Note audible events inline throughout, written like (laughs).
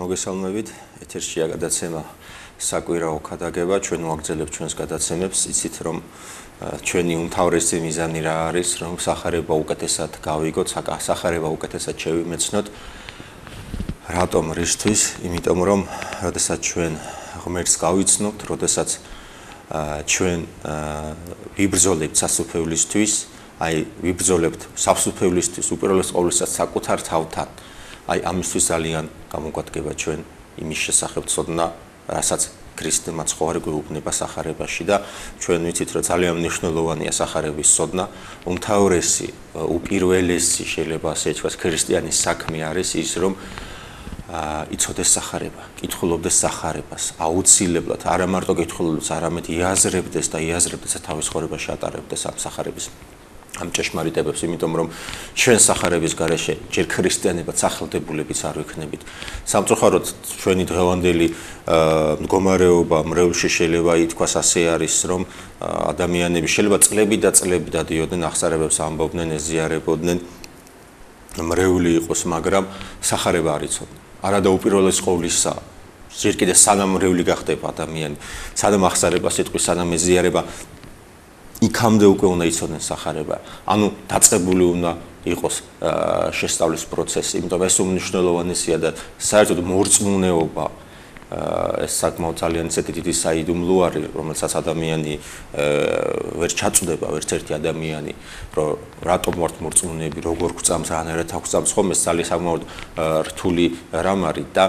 მოგესალმებით. ეთერშია გადაცემა საკვირაო ქადაგება. ჩვენ ვაგრძელებთ ჩვენს გადაცემებს. იცით რომ ჩვენი უმთავრესი მიზანი რა არის, რომ сахарება უკეთესად გავიგოთ, сахарება უკეთესად შევიმეცნოთ. რატომ რისთვის? იმიტომ რომ როდესაც ჩვენ ღმერთს გავიცნობთ, როდესაც ჩვენ ვიბრძოლებთ სასופევლისთვის, აი ვიბრძოლებთ სასופევლისთვის, უპირველეს ყოვლისა საკუთარ თავთან. აი ამისთვის ძალიან გამოგადგება ჩვენ იმის შესახებ ცოდნა, რასაც ქრისტიანმა ცხოვარი გვეუბნება сахарებაში და ჩვენ ვიცით, რომ ძალიან მნიშვნელოვანია сахарების ცოდნა. უმთავრესი, უპირველესი შეიძლება ასე ითქვას, ქრისტიანის საქმე არის ის, რომ იცოდეს сахарება, კითხულობდეს сахарებას, აუცილებლად, არა მარტო კითხულობდეს, არამედ იაზრებდეს და იაზრებდეს თავის ცხოვრებაში ატარებდეს ამ сахарების ამ ჭეშმარიტებებს, იმიტომ რომ ჩვენ сахарების გარეშე ჯერ ქრისტიანებად სახელდებულებიც არ ვიქნებით. სამწუხაროდ ჩვენი დღევანდელი მდგომარეობა მრევლში შეიძლება ითქვას ასე არის, რომ ადამიანები შეიძლება წლები და წლები დადიოდნენ აღსარებებს ამბობდნენ, ეზიარებოდნენ მრევლი იყოს, მაგრამ сахарება არ იცოდნენ. არადა უპირველეს ყოვლისაა. ჯერ კიდე სანამ მრევლი გახდება ადამიანი, სანამ აღსარება სიტყვის, სანამ ეზიარება იქამდე უკვე უნდა იცოდნენ სახარება. ანუ დაწებული უნდა იყოს შესწავლის პროცესი, იმიტომ ეს უმნიშვნელოვანესია და საერთოდ მორწმუნეობა ეს საკმაოდ ძალიან ისეთი დიდი საიდუმლო არის, რომელსაც ადამიანი ვერ ჩაწვდება, ვერცერთი ადამიანი, რომ რატომ ვართ მორწმუნეები, როგორ გვწამს, რანაირად აქვს წამს ხოლმე, ეს ძალიან საკმაოდ რთული რამ არის და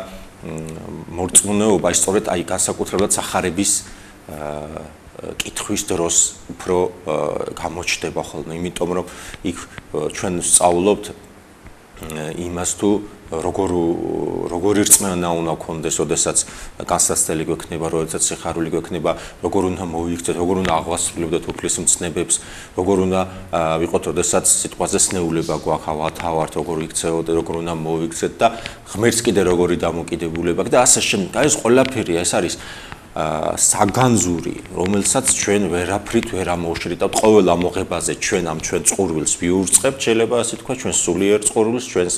მორწმუნეობა სწორედ აი განსაკუთრებულად სახარების კითხვის დროს უფრო გამოჩდება ხოლმე, იმიტომ რომ იქ ჩვენ სწავლობთ იმას თუ როგორ როგორ ირწმენა უნდა გქონდეს, ოდესაც განსაცდელი გვექნება, როდესაც სიხარული გვექნება, როგორ უნდა მოვიქცეთ, როგორ უნდა აღვასრულებდეთ უფლის მცნებებს, როგორ უნდა ვიყოთ, ოდესაც სიტყვაზე სნეულება გვაქვს, ავათავართ, როგორ იქცეოთ, როგორ უნდა მოვიქცეთ და ღმერთს კიდე როგორი დამოკიდებულება და ასე შემდეგ. აი ეს ყველაფერი ეს არის საგანზური, რომელსაც ჩვენ ვერაფრით ვერ ამოშრიტავთ ყოველ ამოღებაზე ჩვენ ამ ჩვენ წყურვილს ვიურწყებთ, შეიძლება ასე თქვა, ჩვენ სულიერ წყურვილს, ჩვენს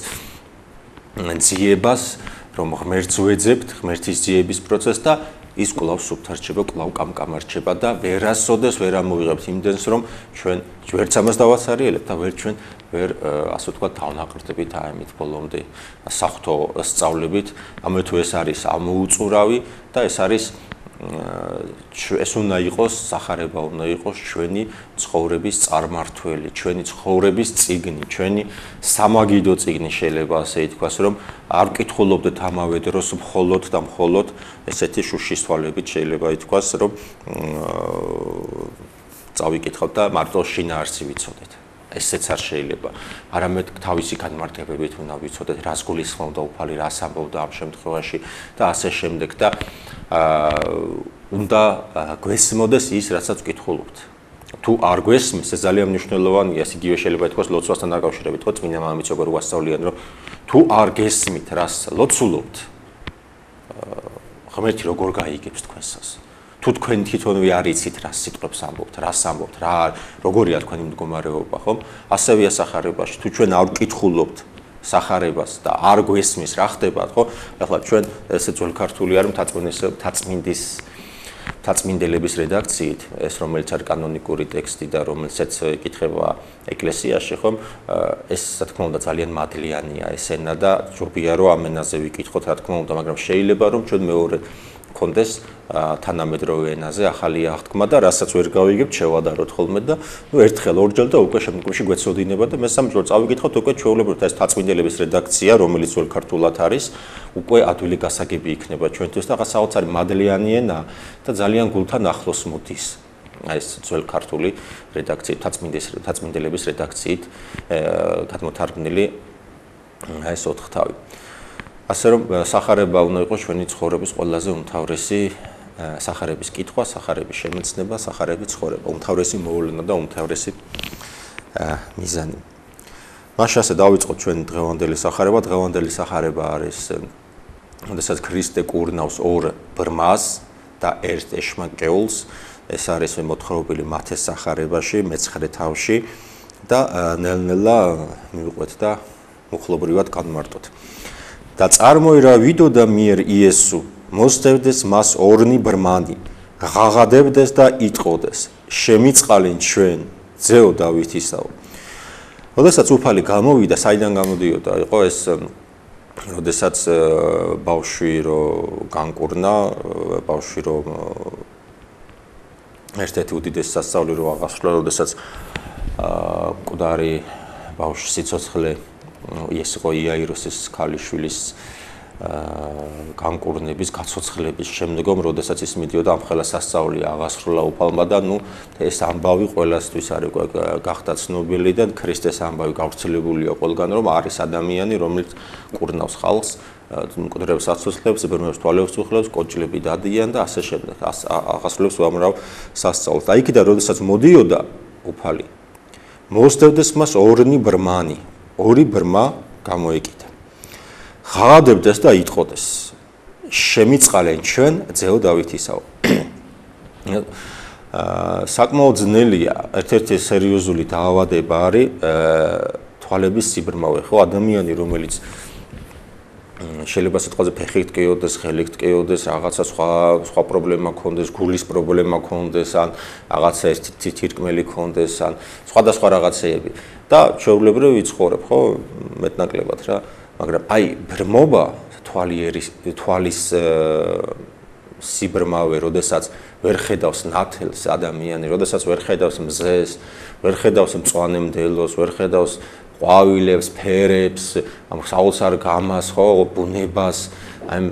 ძიებას, რომ ღმერთს ვეძებთ, ღმერთის ძიების პროცესს და ის კლავ სუბთარჩება, კლავ კამკამარჩება და ვერასოდეს ვერ ამოვიღებთ იმდენს, რომ ჩვენ ვერც ამას დავასარიელებთ და ვერ ჩვენ ვერ ასე თქვა დავნაყრდებით აიმით ბოლომდე საფრთხო სწავლებით, თუ ეს არის ამოუწურავი და ეს არის ეს უნდა იყოს სახარება, უნდა იყოს ჩვენი ცხოვრების წარმართველი, ჩვენი ცხოვრების წიგნი, ჩვენი სამაგიდო წიგნი შეიძლება ასე ითქვას, რომ არ მკითხულობდეთ ამავე დროს მხოლოდ და მხოლოდ ესეთი შუშის თვალებით შეიძლება ითქვას, რომ წავიკითხავთ და მარტო შინაარსი ვიცოდეთ. ესეც არ შეიძლება. არამედ თავისი განმარტებებით უნდა ვიცოდეთ, რას გულისხმობდა უფალი, რას ამბობდა ამ შემთხვევაში და ასე შემდეგ და აა უნდა გვესმოდეს ის, რასაც ვკითხულობთ. თუ არ გვესმის, ეს ძალიან მნიშვნელოვანია, იგივე შეიძლება ითქვას ლოცვასთან დაკავშირებით, ხო, წმინდა მამამიც როგორ ვასწავლიან, რომ თუ არ გესმით, რას ლოცულობთ, ღმერთი როგორ გაიგებს თქვენსას? თუ თქვენ თვითონვე არ იცით რა სიტყვებს ამბობთ, რა ამბობთ, რა როგორია თქვენი მდგომარეობა, ხო? ასევეა სახარებაში, თუ ჩვენ არ ვკითხულობთ სახარებას და არ გვესმის რა ხდება, ხო? ახლა ჩვენ ესე ძველ ქართული არ მთაწმინდის მთაწმინდის მთაწმინდელების რედაქციით, ეს რომელიც არის კანონიკური ტექსტი და რომელსაც ეკითხება ეკლესიაში, ხო? ეს რა თქმა უნდა ძალიან მადლიანია ესენა და ჯობია რომ ამენაზე ვიკითხოთ, რა თქმა უნდა, მაგრამ შეიძლება რომ ჩვენ მეორე კონდეს თანამედროვე ენაზე ახალი აღთქმა და რასაც ვერ გავიგებთ შევადაროთ ხოლმე და ნუ ერთხელ ორჯერ და უკვე შემდგომში გვეცოდინება და მესამე ჯერ წავიკითხოთ უკვე ჩვეულებრივ ეს თაწმინდელების რედაქცია რომელიც ძველ ქართულად არის უკვე ადვილი გასაგები იქნება ჩვენთვის და რაღაც საოცარი მადლიანი ენა და ძალიან გულთან ახლოს მოდის ეს ძველ ქართული რედაქცია თაწმინდეს თაწმინდელების რედაქციით გადმოთარგმნილი ეს ოთხთავი ასე რომ сахарება უნდა იყოს ჩვენი ცხოვრების ყველაზე უმთავრესი сахарების კითხვა, сахарების შემეცნება, сахарების ცხოვრება, უმთავრესი მოვლენა და უმთავრესი მიზანი. მაშინ ასე დავიწყოთ ჩვენი დღევანდელი сахарება. დღევანდელი сахарება არის შესაძ ქრისტე კურნავს ორ ბრმას და ერთ ეშმაკეულს. ეს არის მოთხრობილი მათეს сахарებაში, მეცხრე თავში და ნელ-ნელა მივყვეთ და მუხლობრივად განმარტოთ. და წარმოირა ვიდო და მიერ იესო მოსდევდეს მას ორნი ბრმანი ღაღადებდეს და იტყოდეს. შემიწყალენ ჩვენ ძეო დავითისაო. როდესაც უფალი გამოვიდა საიდან გამოდიოდა? იყო ეს როდესაც ბავშვი რო განკურნა ბავშვი რო ერთ-ერთი უდიდესი სასწაული რო აღასრულა როდესაც აა მკვდარი ბავშვი სიცოცხლე ეს იყო იაიროსის ქალიშვილის განკურნების, გაცოცხლების შემდგომ, როდესაც ის მიდიოდა ამ ხელა სასწაული აღასრულა უფალმა და ნუ ეს ამბავი ყოველასთვის არის გახდა ცნობილი და ქრისტეს ამბავი გავრცელებულია ყველგან, რომ არის ადამიანი, რომელიც კურნავს ხალხს, მკვდრებს აცოცხლებს, ბერმებს თვალებს უხლებს, კოჭლები დადიან და ასე შემდეგ. აღასრულებს უამრავ სასწაულს. და იქიდან როდესაც მოდიოდა უფალი მოსდევდეს მას ორნი ბრმანი, ორი ბრმა გამოეკიდა. ღადებდეს და იტყოდეს. შემიწყალენ ჩვენ ძეო დავითისაო. (coughs) აა საკმაოდ ძნელია, ერთ-ერთი სერიოზული დაავადება არის თვალების სიბრმავე, ხო, ადამიანი რომელიც შეიძლება სიტყვაზე ფეხი გტკიოდეს, ხელი გტკიოდეს, რაღაცა სხვა სხვა პრობლემა გქონდეს, გულის პრობლემა გქონდეს, ან რაღაცა ეს თირკმელი გქონდეს, ან სხვადასხვა რაღაცეები. და ჩვეულებრივ ვიცხოვრებ, ხო, მეტნაკლებად რა, მაგრამ აი ბრმობა თვალიერის თვალის სიბრმავე, როდესაც ვერ ხედავს ნათელს ადამიანი, როდესაც ვერ ხედავს მზეს, ვერ ხედავს მწვანე მდელოს, ვერ ხედავს ყვავილებს, ფერებს, ამ საოცარ გამას, ხო, ბუნებას, აი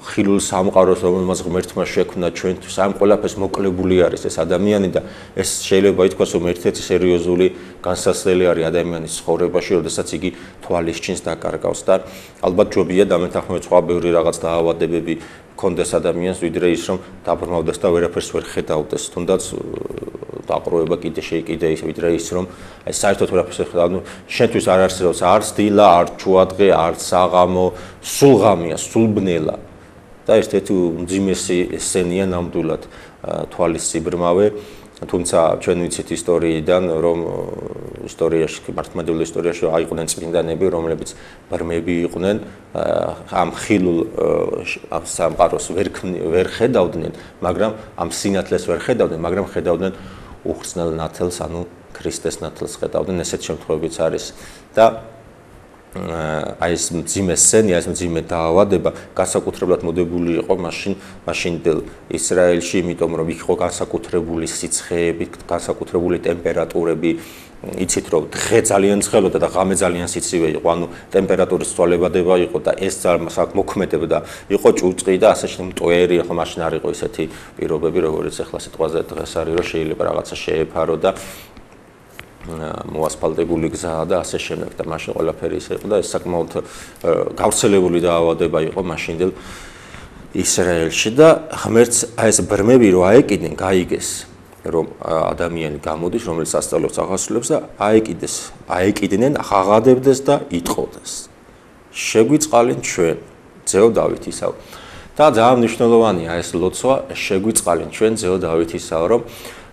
ხილულ სამყაროს, რომელმაც ღმერთმა შექმნა ჩვენთვის, ამ ყველაფერს მოკლებული არის ეს ადამიანი და ეს შეიძლება ითქვას, რომ ერთ-ერთი სერიოზული განსასწრელი არის ადამიანის ცხოვრებაში, როდესაც იგი თვალის ჩინს დაკარგავს. და ალბათ ჯობია დამეთანხმებით სხვა ბევრი რაღაც დაავადებები კონდეს ადამიანს, ვიდრე ის რომ დაბრმავდეს და ვერაფერს ვერ ხედავდეს, თუნდაც დაყროება კიდე შეიკიდე ის ვიდრე ის რომ აი საერთოდ ვერაფერს ხედავ, ნუ შენთვის არ არსებობს არც დილა, არც ჩუადღე, არც საღამო, სულ ღამეა, სულ ბნელა. და ერთ-ერთი მძიმესი სცენია ნამდვილად თვალის სიბრმავე თუმცა ჩვენ ვიცით ისტორიიდან რომ ისტორიაში მართლმადიდებლურ ისტორიაში აიყვნენ წმინდანები რომლებიც ბრმები იყვნენ ამ ხილულ ამ სამყაროს ვერ ვერ ხედავდნენ მაგრამ ამ სინათლეს ვერ ხედავდნენ მაგრამ ხედავდნენ უხრწნელ ნათელს ანუ ქრისტეს ნათელს ხედავდნენ ესეთ შემთხვევებიც არის. და აი ეს მძიმე სცენია, ეს მძიმე დაავადება განსაკუთრებულად მოდებული იყო მაშინ მაშინდელ ისრაელში, იმიტომ რომ იქ იყო განსაკუთრებული სიცხეები, განსაკუთრებული ტემპერატურები. იცით რომ დღე ძალიან ცხელოდა და ღამე ძალიან სიცივე იყო, ანუ ტემპერატურის ცვალებადება იყო და ეს ძალიან მოქმედებდა. იყო ჭუჭყი და ასე შემდეგ მტვერი, ხო მაშინ არ იყო ისეთი პირობები, როგორც ახლა სიტყვაზე დღეს არის, რომ შეიძლება რაღაცა შეეფარო და მოასფალტებული გზაა და ასე შემდეგ და მაშინ ყველაფერი ისე იყო და ეს საკმაოდ გავრცელებული დაავადება იყო მაშინდელ ისრაელში და ღმერთს აი ეს ბრმები რო აეკიდნენ, გაიგეს რომ ადამიანი გამოდის, რომელიც ასწავლებს აღასრულებს და აეკიდეს, აეკიდნენ, აღაღადებდეს და იტყოდეს. შეგვიწყალენ ჩვენ, ძეო დავითისაო. და ძალიან მნიშვნელოვანია ეს ლოცვა, შეგვიწყალენ ჩვენ, ძეო დავითისაო, რომ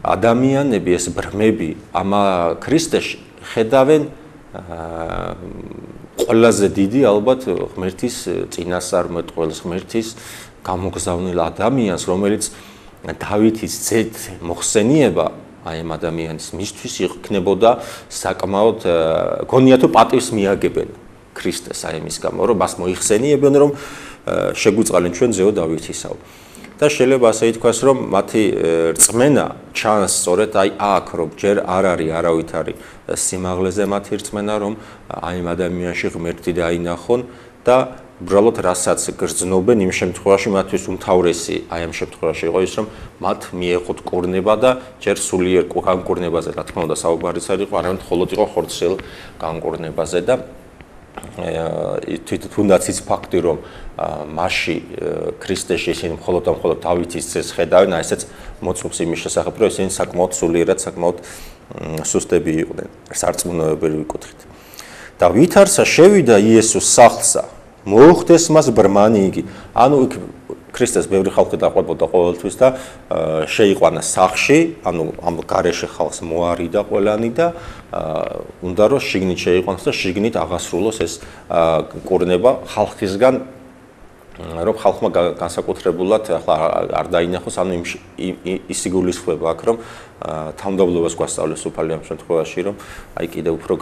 ადამიანები ეს ბრმები ამ ქრისტეში ხედავენ ყველაზე დიდი ალბათ ღმერთის წინასწარმეტყველს ღმერთის გამოგზავნილ ადამიანს რომელიც დავითის ძეთ მოხსენიება აი ამ ადამიანის მისთვის იქნებოდა საკმაოდ გონია თუ პატივს მიაგებენ ქრისტეს აი ამის გამო რომ მას მოიხსენიებენ რომ შეგვიწყალენ ჩვენ ზეო დავითისაო და შეიძლება ასე ითქვას, რომ მათი რწმენა ჩანს სწორედ აი აქ, რომ ჯერ არ არის არავითარი სიმაღლეზე მათი რწმენა, რომ აი ამ ადამიანში ღმერთი დაინახონ და უბრალოდ რასაც გრძნობენ იმ შემთხვევაში მათთვის უმთავრესი აი ამ შემთხვევაში იყო ის, რომ მათ მიეღოთ კურნება და ჯერ სულიერ განკურნებაზე, რა თქმა უნდა, საუბარიც არ იყო, არამედ მხოლოდ იყო ხორცელ განკურნებაზე და თუნდაც ის ფაქტი რომ მასში ქრისტეში ისინი მხოლოდ და მხოლოდ დავითის წეს ხედავენ, აი ესეც მოწმობს იმის შესახებ, რომ ისინი საკმაოდ სულიერად, საკმაოდ სუსტები იყვნენ, სარწმუნოებელი ვიკითხით. და ვითარცა შევიდა იესოს სახლსა, მოუხდეს მას ბრმანი იგი. ანუ იქ ქრისტეს ბევრი ხალხი დაყვებოდა ყოველთვის და შეიყვანა სახში, ანუ ამ გარეშე ხალხს მოარიდა ყველანი და უნდა რომ შიგნით შეიყვანოს და შიგნით აღასრულოს ეს კურნება ხალხისგან რომ ხალხმა განსაკუთრებულად ახლა არ დაინახოს ანუ ის იგულისხმება აქ რომ თამდაბლობას გვასწავლეს უფალი ამ შემთხვევაში რომ აი კიდე უფრო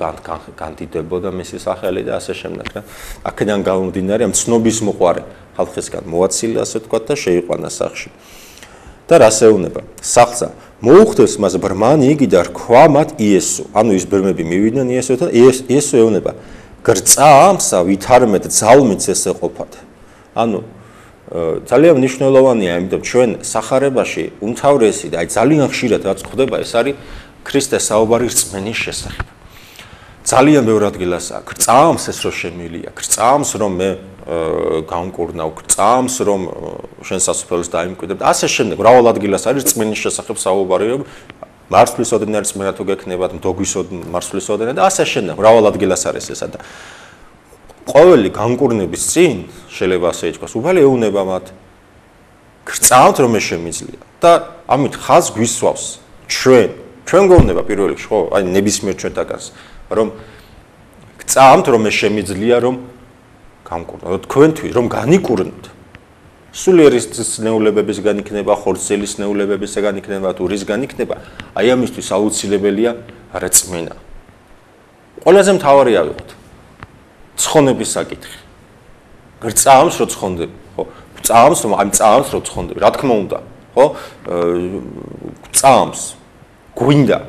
განდიდებოდა მისი სახელი და ასე შემდეგ რა. აქედან გამომდინარე ამ ცნობის მოყარე ხალხისგან მოაცილა ასე თქვა და შეიყვანა სახში. და რას ეუნება სახსა მოუხდევს მას ბრმანი იგი და რქვა მათ იესო. ანუ ის ბერმები მივიდნენ იესოთან, იესო ეუნება. გრწა ამსა ვითარმეთ ძალმიც ესე ყოფათ. ანუ ძალიან მნიშვნელოვანია, იმიტომ ჩვენ сахарებაში უმთავრესი და აი ძალიან ხშირად რაც ხდება, ეს არის ქრისტეს საუბარი რწმენის შესახებ. ძალიან ბევრ ადგილასაა. გრწამს ეს რომ შემილია, გრწამს რომ მე გამკურნავ, წამს რომ შენ სასწაულს დაიმკვიდრებ და ასე შემდეგ. მრავალ ადგილას არის რწმენის შესახებ საუბარი, რომ მარცვლის ოდენერ რწმენა თუ გექნებათ, მდოგვის ოდენ მარცვლის ოდენერ და ასე შემდეგ. მრავალ ადგილას არის ესა და ყოველი განკურნების წინ შეიძლება ასე ითქვას, უფალი ეუნება მათ. გწავთ რომ ეს შემიძლია და ამით ხაზ გვისვავს ჩვენ, ჩვენ გონება პირველ რიგში, ხო, აი ნებისმიერ ჩვენთაგანს, რომ გწავთ რომ ეს შემიძლია რომ განკურნოთ, თქვენთვის რომ განიკურნოთ. სულიერის ნეულებების განიქნება, ხორცელის ნეულებების განიქნება, ტურის განიქნება, აი ამისთვის აუცილებელია რწმენა. ყველაზე მთავარია ვიყოთ. ცხონების საკითხი. გრწამს რო ცხონდები, ხო? წამს, აი წამს რო ცხონდები, რა თქმა უნდა, ხო? წამს. გვინდა.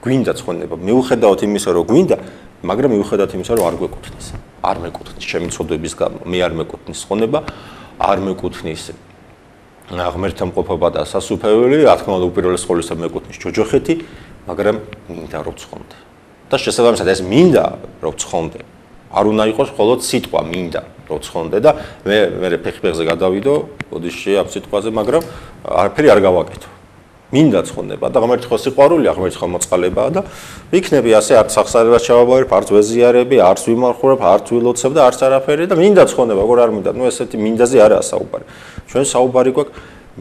გვინდა ცხონება. მიუხედავად იმისა, რომ გვინდა, მაგრამ მიუხედავად იმისა, რომ არ გვეკუთვნის. არ მეკუთვნის ჩემი ცოდვების გამო, მე არ მეკუთვნის ცხონება, არ მეკუთვნის აღმერთა მყოფობა და სასუფეველი, რა თქმა უნდა, უპირველეს ყოვლისა მეკუთვნის ჯოჯოხეთი, მაგრამ მინდა რომ ცხონდე. და შესაბამისად ეს მინდა რომ ცხონდე არ უნდა იყოს მხოლოდ სიტყვა მინდა რომ ცხონდე და მე მე ფეხფეხზე გადავიდო ოდიში ამ სიტყვაზე მაგრამ არაფერი არ გავაკეთო მინდა ცხონდება და ღმერთი ხო სიყვარული ღმერთი ხო მოწყალებაა და იქნები ასე არც სახსარებას ჩავაბავებ არც ვეზიარები არც ვიმარხურებ არც ვილოცებ და არც არაფერი და მინდა ცხონება როგორ არ მინდა? ნუ ესეთი მინდაზე არაა საუბარი. ჩვენ საუბარი გვაქვს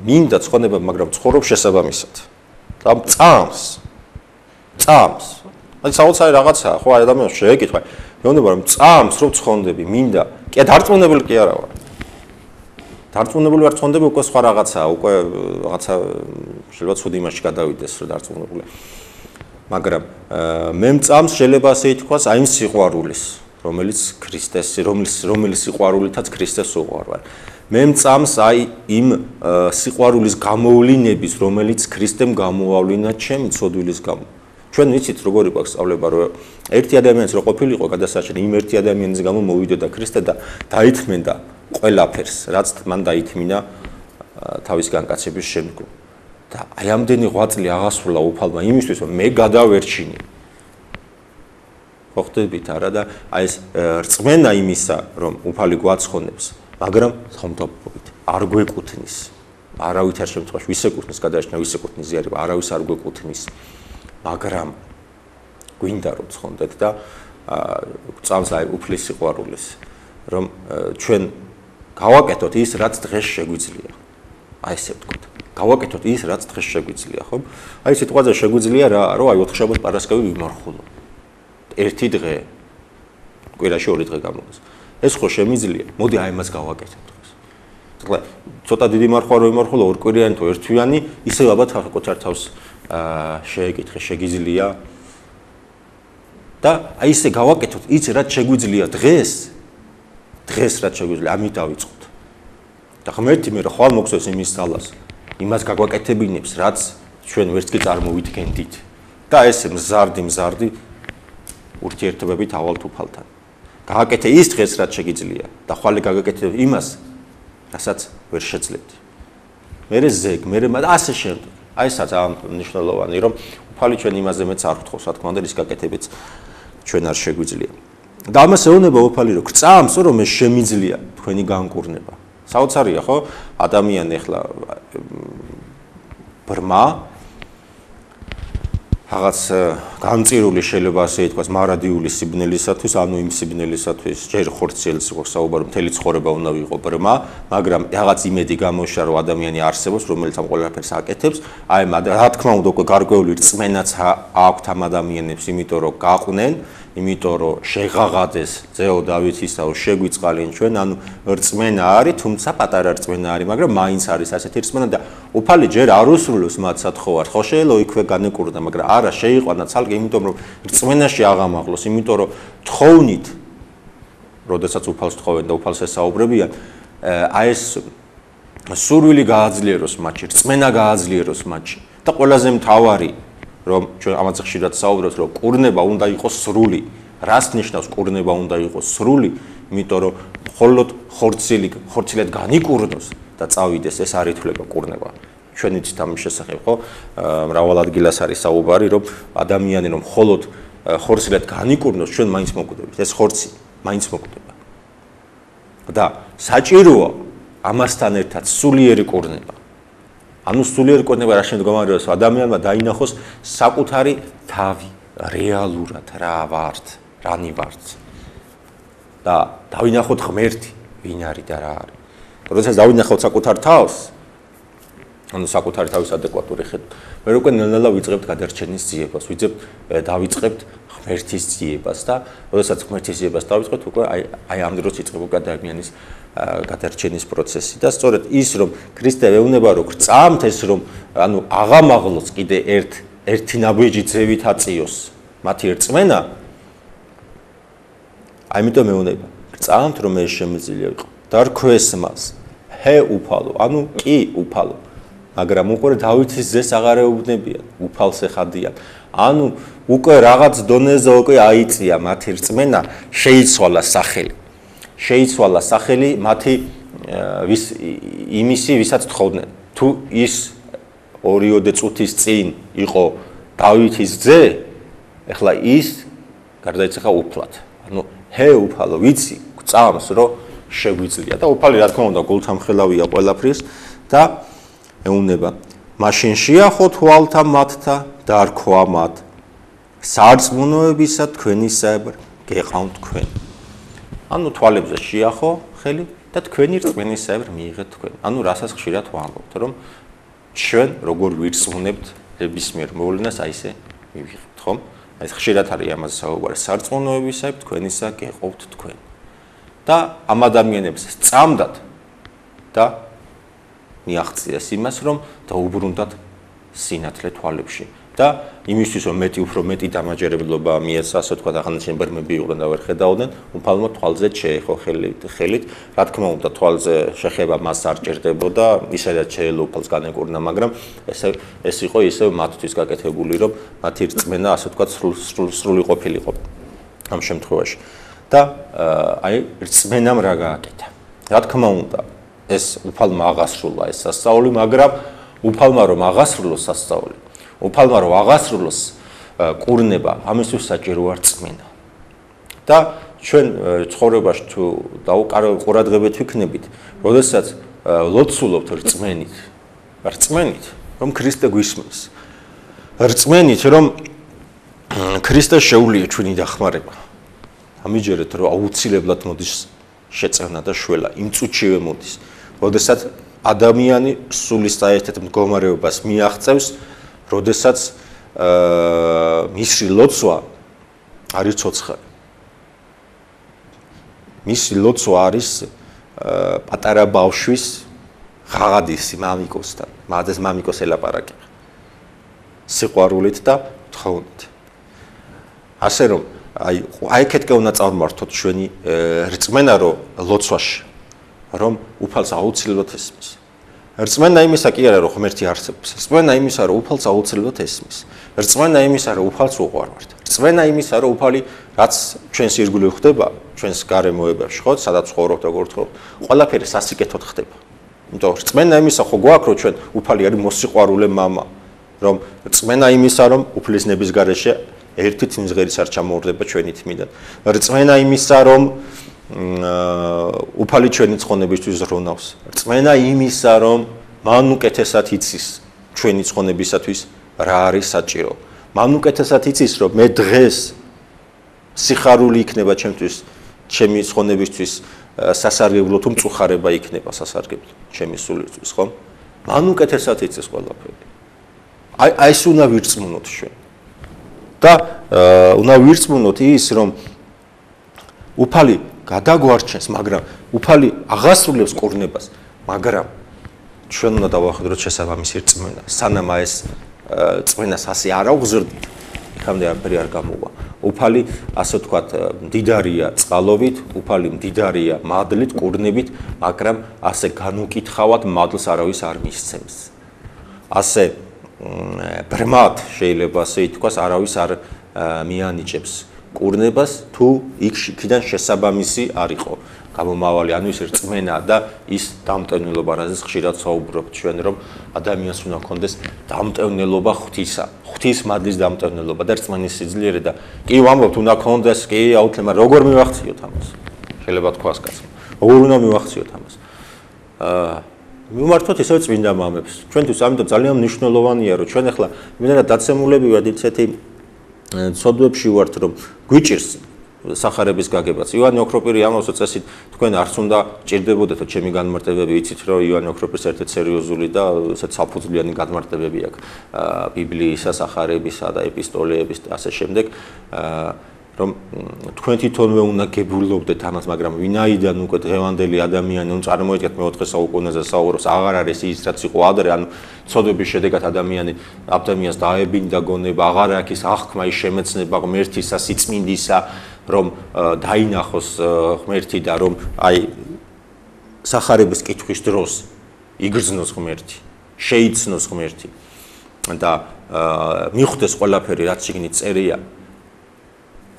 მინდა ცხონება მაგრამ ცხოვრობ შესაბამისად. და წამს წამს. აი საოცარი რაღაცაა ხო ადამიანს შეეკითხა მეუბნება რომ წამს რო ცხონდები მინდა. კი დარწმუნებული კი არა ვარ დარწმუნებული ვარ ცხონდები უკვე სხვა რაღაცაა უკვე რაღაცა შეიძლება ცუდი იმაში გადავიდეს რომ დარწმუნებული. მაგრამ მე წამს შეიძლება ასე ითქვას აი იმ სიყვარულის რომელიც ქრისტეს რომელიც რომელიც სიყვარულითაც ქრისტეს უყვარვარ მე წამს აი იმ სიყვარულის გამოვლინების რომელიც ქრისტემ გამოავლინა ჩემი ცოდვილის გამო. ჩვენ ვიცით როგორი გვაქვს სწავლება რომ ერთი ადამიანის რო ყოფილიყო გადასაჭრელი იმ ერთი ადამიანის გამო მოვიდოდა ქრისტე და დაითმენდა ყველაფერს რაც მან დაითმინა თავის განკაცების შემდგომ. და აი ამდენი ღვაწლი აღასრულა უფალმა იმისთვის რომ მე გადავერჩინე. ხო ხდებით არა და აი ეს რწმენა იმისა რომ უფალი გვაცხონებს მაგრამ სამთობობით არ გვეკუთნის არავითარ შემთხვევაში ვისეკუთნის გადაჭნა ვისეკუთნის ზიარება არავის არ გვეკუთნის მაგრამ გვინდა რომ ცხონდეთ და წამს აი უფლის სიყვარულის რომ ჩვენ გავაკეთოთ ის რაც დღეს შეგვიძლია. აი ესე ვთქვით გავაკეთოთ ის რაც დღეს შეგვიძლია ხო აი სიტყვაზე შეგვიძლია რა რომ აი ოთხშაბათ პარასკევი ვიმარხულო ერთი დღე კვირაში ორი დღე გამოდის. ეს ხო შემიძლია? მოდი აი მას გავაკეთოთ დღეს. ცოტა დიდი მარხვა რო იმარხულო ორ კვირიანი თუ ერთვიანი ისე ალბათ ხაკოჩარ თავს შეეკითხე შეგიძლია. და აი ესე გავაკეთოთ ის რაც შეგვიძლია დღეს დღეს რაც შეგვიძლია ამით დავიწყოთ და ღმერთი მე ხვალ მოგწევს იმის ძალას. იმას გაგვაკეთებინებს რაც ჩვენ ვერც კი წარმოვიდგენდით. და ესე მზარდი მზარდი ურთიერთობებით ავალ თუფალთან გააკეთე ის დღეს რაც შეგიძლია და ხვალე გაგაკეთებ იმას რასაც ვერ შეძლებთ მე ზეგ მე ასე შემდეგ. აი ძალიან მნიშვნელოვანი რომ უფალი ჩვენ იმაზე მეც არ ხვთხოვს რა თქმა უნდა ის გაკეთებიც ჩვენ არ შეგვიძლია და ამას ეუბნება უფალი რომ გწამს რომ ეს შემიძლია თქვენი განკურნება. საოცარია ხო? ადამიანი ახლა ბრმა რაღაც განწირული შეიძლება ასე ითქვას მარადიული სიბნელისათვის, ანუ იმ სიბნელისათვის ჯერ ხორციელს იყო საუბარი, მთელი ცხოვრება უნდა ვიყო ბრმა, მაგრამ რაღაც იმედი გამოშა რომ ადამიანი არსებობს, რომელიც ამ ყველაფერს აკეთებს, აი რა თქმა უნდა უკვე გარკვეული რწმენაც აქვთ ამ ადამიანებს, იმიტომ რომ გაყვნენ იმიტომ რომ შეღაღადეს ძეო დავითისაო შეგვიწყალენ ჩვენ ანუ რწმენა არის თუმცა პატარა რწმენა არის მაგრამ მაინც არის ასეთი რწმენა და უფალი ჯერ არ უსრულოს მათ სათხოვარ ხო შეიძლება იქვე განეკურნა მაგრამ არა შეიყვანა ცალკე იმიტომ რომ რწმენაში აღამაღლოს იმიტომ რომ თხოვნით როდესაც უფალს თხოვენ და უფალს ესაუბრებიან აი ეს სურვილი გააძლიეროს მათში რწმენა გააძლიეროს მათში და ყველაზე მთავარი რომ ჩვენ ამაზე ხშირად საუბრობთ, რომ კურნება უნდა იყოს სრული. რას ნიშნავს კურნება უნდა იყოს სრული? იმიტომ რომ მხოლოდ ხორცილი ხორცილად განიკურნოს და წავიდეს ეს არ ითვლება კურნება. ჩვენ იცით ამ შესახებ, ხო? მრავალ ადგილას არის საუბარი, რომ ადამიანი რომ მხოლოდ ხორცილად განიკურნოს, ჩვენ მაინც მოკვდებით. ეს ხორცი მაინც მოკვდება. და საჭიროა ამასთან ერთად სულიერი კურნება. ანუ სულიერ კონება რა შემდგომარეობს ადამიანმა დაინახოს საკუთარი თავი რეალურად რა ვართ, რანი ვართ. და დავინახოთ ღმერთი, ვინ არის და რა არის. როდესაც დავინახოთ საკუთარ თავს, ანუ საკუთარი თავის ადეკვატური ხედვა, მე უკვე ნელ-ნელა ვიწყებთ გადარჩენის ძიებას, ვიძებ დავიწყებთ ღმერთის ძიებას და როდესაც ღმერთის ძიებას დავიწყებთ, უკვე აი აი ამ დროს იწყება ადამიანის გადარჩენის პროცესი და სწორედ ის რომ ქრისტე ეუბნება რომ წამთ ეს რომ ანუ აღამაღლოს კიდე ერთ ერთი ნაბიჯი ძევით აწიოს. მათი რწმენა აიმიტომ ეუბნება წამთ რომ ეს შემიძლია იყო დარქვეს მას. ჰე უფალო. ანუ კი უფალო. მაგრამ უკვე დავითის ძეს აღარ ეუბნებიან უფალს ეხადიან. ანუ უკვე რაღაც დონეზე უკვე აიწია მათი რწმენა შეიცვალა სახელი შეიცვალა სახელი მათი ვის იმისი ვისაც თხოვდნენ. თუ ის ორიოდე წუთის წინ იყო დავითის ძე ეხლა ის გარდაიცახა უფლად. ანუ ჰე უფალო ვიცი წამს რომ შეგვიძლია. და უფალი რა თქმა უნდა გულთამხელავია ყველაფრის და ეუბნება მაშინ შეახო თვალთა მათთა და არქვა მათ. სარწმუნოებისა თქვენისებრ გეყავთ თქვენ ანუ თვალებზე შეახო ხელი და თქვენი რწმენისებრ მიიღეთ თქვენ. ანუ რასაც ხშირად ვამბობთ, რომ ჩვენ როგორ ვირწმუნებთ ნებისმიერ მოვლენას, აი ესე მივიღებთ, ხომ? აი ეს ხშირად არის ამაზე საუბარი, სარწმუნოებისებრ თქვენისა გეყობთ თქვენ. და ამ ადამიანებს წამდათ და მიაღწიეს იმას, რომ დაუბრუნდათ სინათლე თვალებში. და იმისთვის რომ მეტი უფრო მეტი დამაჯერებლობა მიეცა ასე თქვა აღნიშნე ბერმები იყვნენ და ვერ ხედავდნენ უფალმა თვალზე შეეხო ხელით ხელით. რა თქმა უნდა თვალზე შეხება მას არ ჭირდებოდა ისედაც შეელო უფალს განეკურნა მაგრამ ესე ეს იყო ისე მათთვის გაკეთებული რომ მათი რწმენა ასე თქვა სრული ყოფილიყო ამ შემთხვევაში. და აი რწმენამ რა გააკეთა? რა თქმა უნდა ეს უფალმა აღასრულა ეს სასწაული მაგრამ უფალმა რომ აღასრულოს სასწაული უფალმა რომ აღასრულოს კურნება ამისთვის საჭიროა რწმენა და ჩვენ ცხოვრებაში თუ დაუყურადღებით ვიქნებით როდესაც ლოცულობთ რწმენით რწმენით რომ ქრისტე გვისმის რწმენით რომ ქრისტე შეუულია ჩვენი დახმარება. ამიჯერეთ რომ აუცილებლად მოდის შეწევნა და შველა იმ წუთშივე მოდის. როდესაც ადამიანი სულის საერთოდ მდგომარეობას მიაღწევს როდესაც აა მისი ლოცვა არის ცოცხალი. მისი ლოცვა არის აა პატარა ბავშვის ღაღადის მამიკოსთან, მადას მამიკოს ელაპარაკი. სიყვარულით და თხოვნით. ასე რომ აი აი კეთკე უნდა წარმართოთ ჩვენი რწმენა რომ ლოცვაში რომ უფალს აუცილებლად ესმის. რწმენა იმისა კი არა რომ ღმერთი არსებობს. რწმენა იმისა რომ უფალს აუცილებლად ესმის. რწმენა იმისა რომ უფალს უყვარვართ. რწმენა იმისა რომ უფალი რაც ჩვენს ირგვლივ ხდება, ჩვენს გარემოებაში, ხო, სადაც ხოვრობთ, როგორ ცხოვრობთ, ყველაფერი სასიკეთოდ ხდება. იმიტომ რწმენა იმისა ხო გვაქვს რომ ჩვენ უფალი არის მოსიყვარულე мама, რომ რწმენა იმისა რომ უფლის ნების გარეშე ერთი თინზღერის არ ჩამოურდება ჩვენი თმიდან. რწმენა იმისა რომ უფალი ჩვენი ცხონებისთვის ზრუნავს. რწმენა იმისა, რომ მან უკეთესად იცის ჩვენი ცხონებისათვის რა არის საჭირო. მან უკეთესად იცის, რომ მე დღეს სიხარული იქნება ჩემთვის, ჩემი ცხონებისთვის სასარგებლო თუ მწუხარება იქნება სასარგებლო ჩემი სულისთვის, ხო? მან უკეთესად იცის ყველაფერი. აი აი ეს უნდა ვირწმუნოთ ჩვენ. და უნდა ვირწმუნოთ ის, რომ უფალი გადაგვარჩენს, მაგრამ უფალი აღასრულებს კურნებას, მაგრამ ჩვენ უნდა დავახედოთ შესაბამისი რწმენა. სანამ ეს წმენას ასე არ აღზრდით, იქამდე არაფერი არ გამოვა. უფალი, ასე ვთქვათ, მდიდარია წყალობით, უფალი მდიდარია მადლით, კურნებით, მაგრამ ასე განუკითხავად მადლს არავის არ მისცემს. ასე ბრმად შეიძლება ასე ითქვას, არავის არ მიანიჭებს კურნებას თუ იქიდან შესაბამისი არ იყო. გამომავალი, ანუ ის რწმენა და ის დამტევნელობა, რაზეც ხშირად საუბრობთ ჩვენ, რომ ადამიანს უნდა კონდეს დამტევნელობა ღვთისა, ღვთის მადლის დამტევნელობა და რწმენის სიძლიერე და კი ვამბობთ, უნდა კონდეს, კი აუცილებლად, მაგრამ როგორ მივახციოთ ამას? შეიძლება თქვას კაცო. როგორ უნდა მივახციოთ ამას? აა მიმართოთ ისევ წმინდა მამებს. ჩვენთვის ამიტომ ძალიან მნიშვნელოვანია, რომ ჩვენ ახლა იმენა დაცემულები ვართ ისეთი ცოდვებში ვართ, რომ გვიჭირს სახარების გაგებაც. ივანე ოქროპირი ამას წესით თქვენ არც უნდა ჭირდებოდეთ ჩემი განმარტებები, იცით რომ ივანე ოქროპირის ერთ-ერთი სერიოზული და ესეც საფუძვლიანი განმარტებები აქვს ბიბლიისა, სახარებისა და ეპისტოლეების და ასე შემდეგ. აა რომ თქვენ თვითონვე უნდა გებულობდეთ ამას, მაგრამ ვინაიდან უკვე დღევანდელი ადამიანი, ნუ წარმოიდგინეთ მეოთხე საუკუნეზე საუბრობს, აღარ არის ის, რაც იყო ადრე, ანუ ცოდვების შედეგად ადამიანი ადამიანს დაებინდა გონება, აღარ აქვს ის აღქმა, ის შემეცნება ღმერთისა, სიწმინდისა, რომ დაინახოს ღმერთი და რომ აი სახარების კითხვის დროს იგრძნოს ღმერთი, შეიცნოს ღმერთი და მიხვდეს ყველაფერი, რაც შეგნით წერია.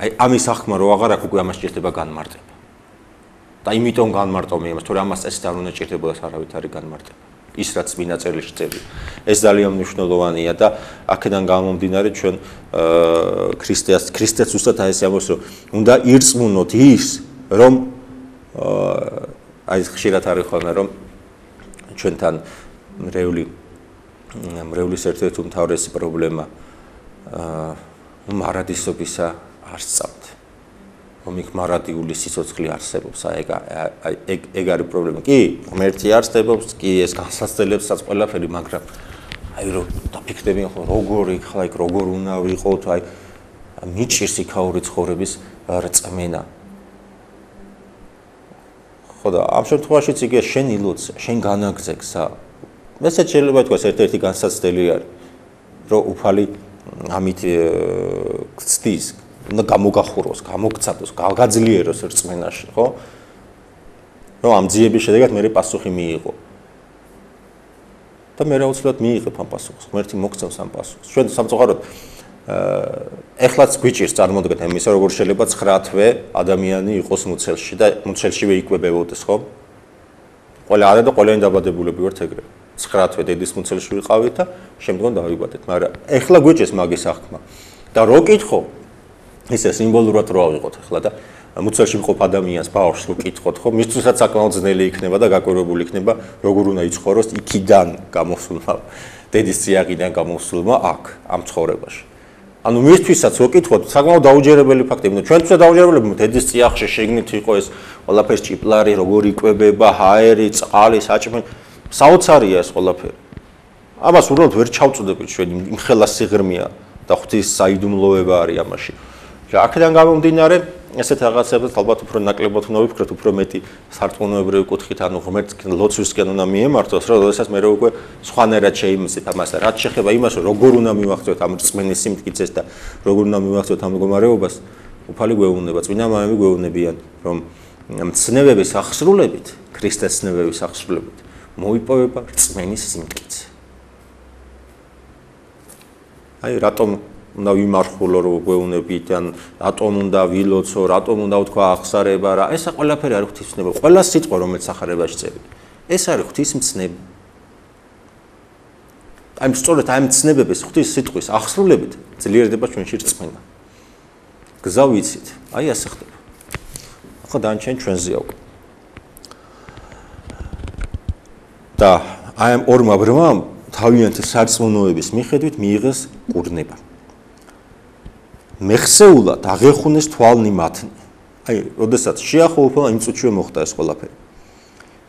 აი ამის ახმა რო აღარ აქვს უკვე ამას ჭირდება განმარტება. და იმიტომ განმარტობ მე იმას, თორე ამას წესით არ უნდა ჭირდებოდა არავით არის განმარტება. ის რაც მინა წერილში წერია. ეს ძალიან მნიშვნელოვანია და აქედან გამომდინარე ჩვენ ქრისტეს ქრისტეს უბრალოდ აი ეს ამბობს რომ უნდა ირწმუნოთ ის რომ აი ხშირად არის ხოლმე რომ ჩვენთან მრევლი მრევლის ერთ-ერთი უმთავრესი პრობლემა აა მარადისობისა არ სწავთ. რომ იქ მარადიული სიცოცხლე არსებობს, აი ეგ ეგ არის პრობლემა. კი, ღმერთი არსებობს, კი ეს განსაცდელებსაც ყველაფერი, მაგრამ აი რომ დაფიქრდებიან ხო როგორი ხლა იქ როგორ უნდა ვიყოთ, აი მიჭირს იქაური ცხოვრების რწმენა. ხო და ამ შემთხვევაშიც იგი შენ ილოცე, შენ განაგზეგსა. მეცე შეიძლება თქვა ერთ-ერთი განსაცდელი არის, რომ უფალი ამით გწდის, უნდა გამოგახუროს, გამოგცადოს, გავგაძლიეროს რწმენაში, ხო? რომ ამ ძიების შედეგად მე პასუხი მიიღო. და მე რაუცილებლად მიიღებ ამ პასუხს. ღმერთი მოგცემს ამ პასუხს. ჩვენ სამწუხაროდ ეხლაც გვიჭირს წარმოდგეთ ამისა, როგორ შეიძლება 9 თვე ადამიანი იყოს მუცელში და მუცელშივე იკვებებოდეს, ხო? ყველა არა და ყველანი დაბადებულები ვართ ეგრე. 9 თვე დედის მუცელში ვიყავით და შემდგომ დავიბადეთ, მაგრამ ეხლა გვიჭირს მაგის აღქმა. და რო კითხო, ისე სიმბოლურად რო ავიღოთ ახლა და მუცელში მყოფ ადამიანს ბავშვს რო კითხოთ ხო? მისთვისაც საკმაოდ ძნელი იქნება და გაკვირვებული იქნება როგორ უნდა იცხოვროს იქიდან გამოსულმა დედის წიაღიდან გამოსულმა აქ ამ ცხოვრებაში. ანუ მისთვისაც რო კითხოთ საკმაოდ დაუჯერებელი ფაქტები ნუ ჩვენთვისაც დაუჯერებელი დედის წიაღში შეგნით იყო ეს ყველაფერს ჭიპლარი როგორ იკვებება ჰაერი წყალი საჭმელი. საოცარია ეს ყველაფერი. ამას უბრალოდ ვერ ჩავწუდებით ჩვენ იმ ხელა სიღრმეა და ღვთის საიდუმლოება არის ამაში და აქედან გამომდინარე ესეთ რაღაცებს ალბათ უფრო ნაკლებად უნდა ვიფიქროთ, უფრო მეტი სარწმუნოებრივი კუთხით, ანუ ღმერთს ლოცვისკენ უნდა მიემართოს, რომ შესაძაც მე რო უკვე სხვანაირად შეიმსეთ ამას, რაც შეხება იმას, რომ როგორ უნდა მივახციოთ ამ რწმენის სიმტკიცეს და როგორ უნდა მივახციოთ ამ მდგომარეობას, უფალი გვეუბნება, წინა მამები გვეუბნებიან, რომ მცნებების აღსრულებით, ქრისტეს ცნებების აღსრულებით მოიპოვება რწმენის სიმტკიცე. აი რატომ უნდა ვიმარხულო რო გვეუნებით ან რატომ უნდა ვილოცო, რატომ უნდა ვთქვა ახსარება რა. ესა ყველაფერი არის ღვთისმცნება. ყველა სიტყვა რომელიც ახარებაში წერია. ეს არის ღვთისმცნება. აი სწორედ აი მცნებების ღვთის სიტყვის ახსრულებით ძლიერდება ჩვენში რწმენა. გზა ვიცით. აი ასე ხდება. ახლა დანჩენ ჩვენზეა უკვე. და აი ამ ორმა ბრმამ თავიანთი სარწმუნოების მიხედვით მიიღეს კურნება. მეხსეულად აღეხუნეს თვალნი მათნი. აი, ოდესაც შეახულფა იმ წუთშივე მოხდა ეს ყველაფერი.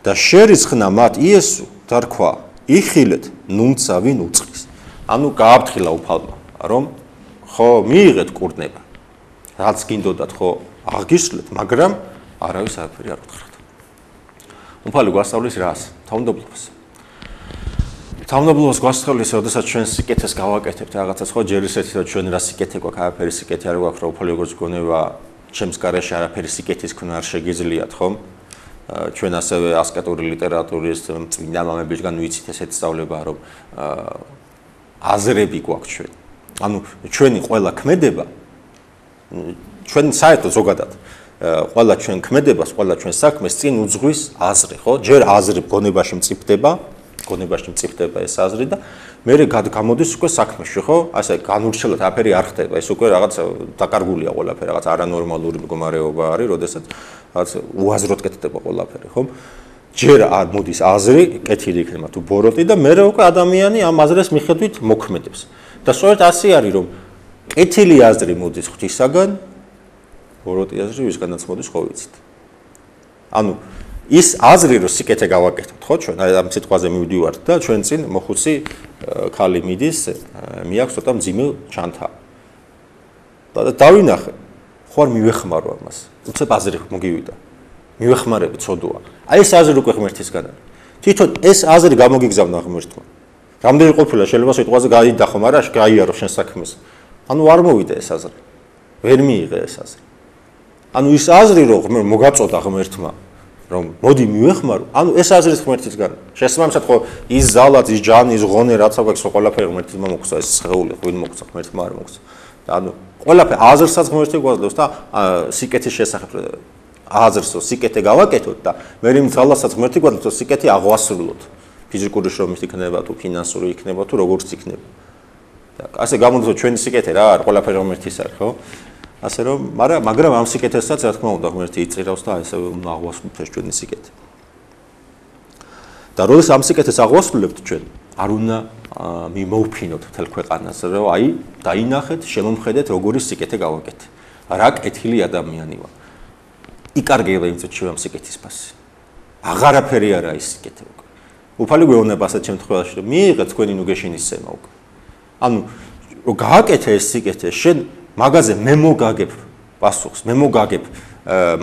და შერიცხნა მათ იესო დარქვა, იხილეთ ნუნცა ვინ უწყის. ანუ გააფრთხილა უფალმა, რომ ხო მიიღეთ კურნება. რაც გინდოდათ ხო აღგისლეთ, მაგრამ არავის არაფერი არ უთხრათ. უფალი გვასწავლის რას? თავმდაბლობას. თავმდაბლობას გვასწავლის, როდესაც ჩვენ სიკეთეს გავაკეთებთ რაღაცას, ხო ჯერ ისეთი რომ ჩვენ რა სიკეთე გვაქვს, არაფერი სიკეთე არ გვაქვს, რომ უფალი როგორც გონება ჩემს garaში არაფერი სიკეთის ქნა არ შეგიძლიათ, ხო? ჩვენ ასევე ასკეტური ლიტერატურის წმინდა მამებისგან ვიცით ესეთ სწავლება, რომ აზრები გვაქვს ჩვენ. ანუ ჩვენი ყველა ქმედება ჩვენ საერთოდ ზოგადად ყველა ჩვენ ქმედებას, ყველა ჩვენ საქმეს წინ უძღვის აზრი, ხო? ჯერ აზრი გონებაში მწიფდება, გონებაში მწიფდება ეს აზრი და მე გამოდის უკვე საქმეში, ხო? ასე განურჩევლად აფერი არ ხდება, ეს უკვე რაღაც დაკარგულია ყველაფერი, რაღაც არანორმალური მდგომარეობა არის, როდესაც რაღაც უაზროდ კეთდება ყველაფერი, ხო? ჯერ არ მოდის აზრი, კეთილი იქნება თუ ბოროტი და მე უკვე ადამიანი ამ აზრს მიხედვით მოქმედებს. და სწორედ ასე არის, რომ კეთილი აზრი მოდის ღვთისაგან, ბოროტი აზრი ვისგანაც მოდის ხო ვიცით. ანუ ის აზრი რომ სიკეთე გავაკეთოთ, ხო ჩვენ ამ სიტყვაზე მივდივართ და ჩვენ წინ მოხუცი ხალი მიდის, მიაქვს ცოტა მძიმე ჩანთა. და დავინახე, ხო არ მივეხმარო ამას. უცებ აზრი მოგივიდა. მივეხმარები ცოდოა. აი ეს აზრი უკვე ღმერთისგან არის. თვითონ ეს აზრი გამოგიგზავნა ღმერთმა. რამდენი ყოფილა შეიძლება სიტყვაზე გაიდახო, მაგრამ გაიარო შენ საქმეს. ანუ არ მოვიდა ეს აზრი. ვერ მიიღე ეს აზრი. ანუ ის აზრი რომ მოგაწოდა ღმერთმა რომ მოდი მივეხმარო ანუ ეს აზრის ღმერთისგან შესაბამისად ხო ის ზალაც ის ჯანი ის ღონე რაც აქვს ყველაფერი ღმერთმა მოგცა ეს შეეული ხო მოგცა ღმერთმა არ მოგცა. ანუ ყველაფერი აზრსაც ღმერთი გვაძლევს და სიკეთის შესახებ აზრსო სიკეთე გავაკეთოთ და მე იმ ზალასაც ღმერთი გვაძლევს სიკეთი აღვასრულოთ. ფიზიკური შრომის იქნება თუ ფინანსური იქნება თუ როგორც იქნება. და ასე გამოდის ჩვენი სიკეთე რა ყველაფერი ღმერთის არის ხო ასე რომ, მაგრამ მაგრამ ამ სიკეთესაც რა თქმა უნდა ღმერთი იწირავს და ესე უნდა აღვასრულოთ ეს ჩვენი სიკეთე. და როდესაც ამ სიკეთეს აღვასრულებთ ჩვენ, არ უნდა მიმოუფინოთ თელ ქვეყანას, რომ აი დაინახეთ, შემომხედეთ როგორი სიკეთე გავაკეთე. რა კეთილი ადამიანი ვარ. იკარგება იმ წუთში ამ სიკეთის ფასი. აღარაფერი არა ის სიკეთე უკვე. უფალი გვეუბნება ასეთ შემთხვევაში, რომ მიიღეთ თქვენი ნუგეშინის სემა უკვე. ანუ რომ გააკეთე ეს სიკეთე, შენ მაგაზე მე მოგაგებ პასუხს, მე მოგაგებ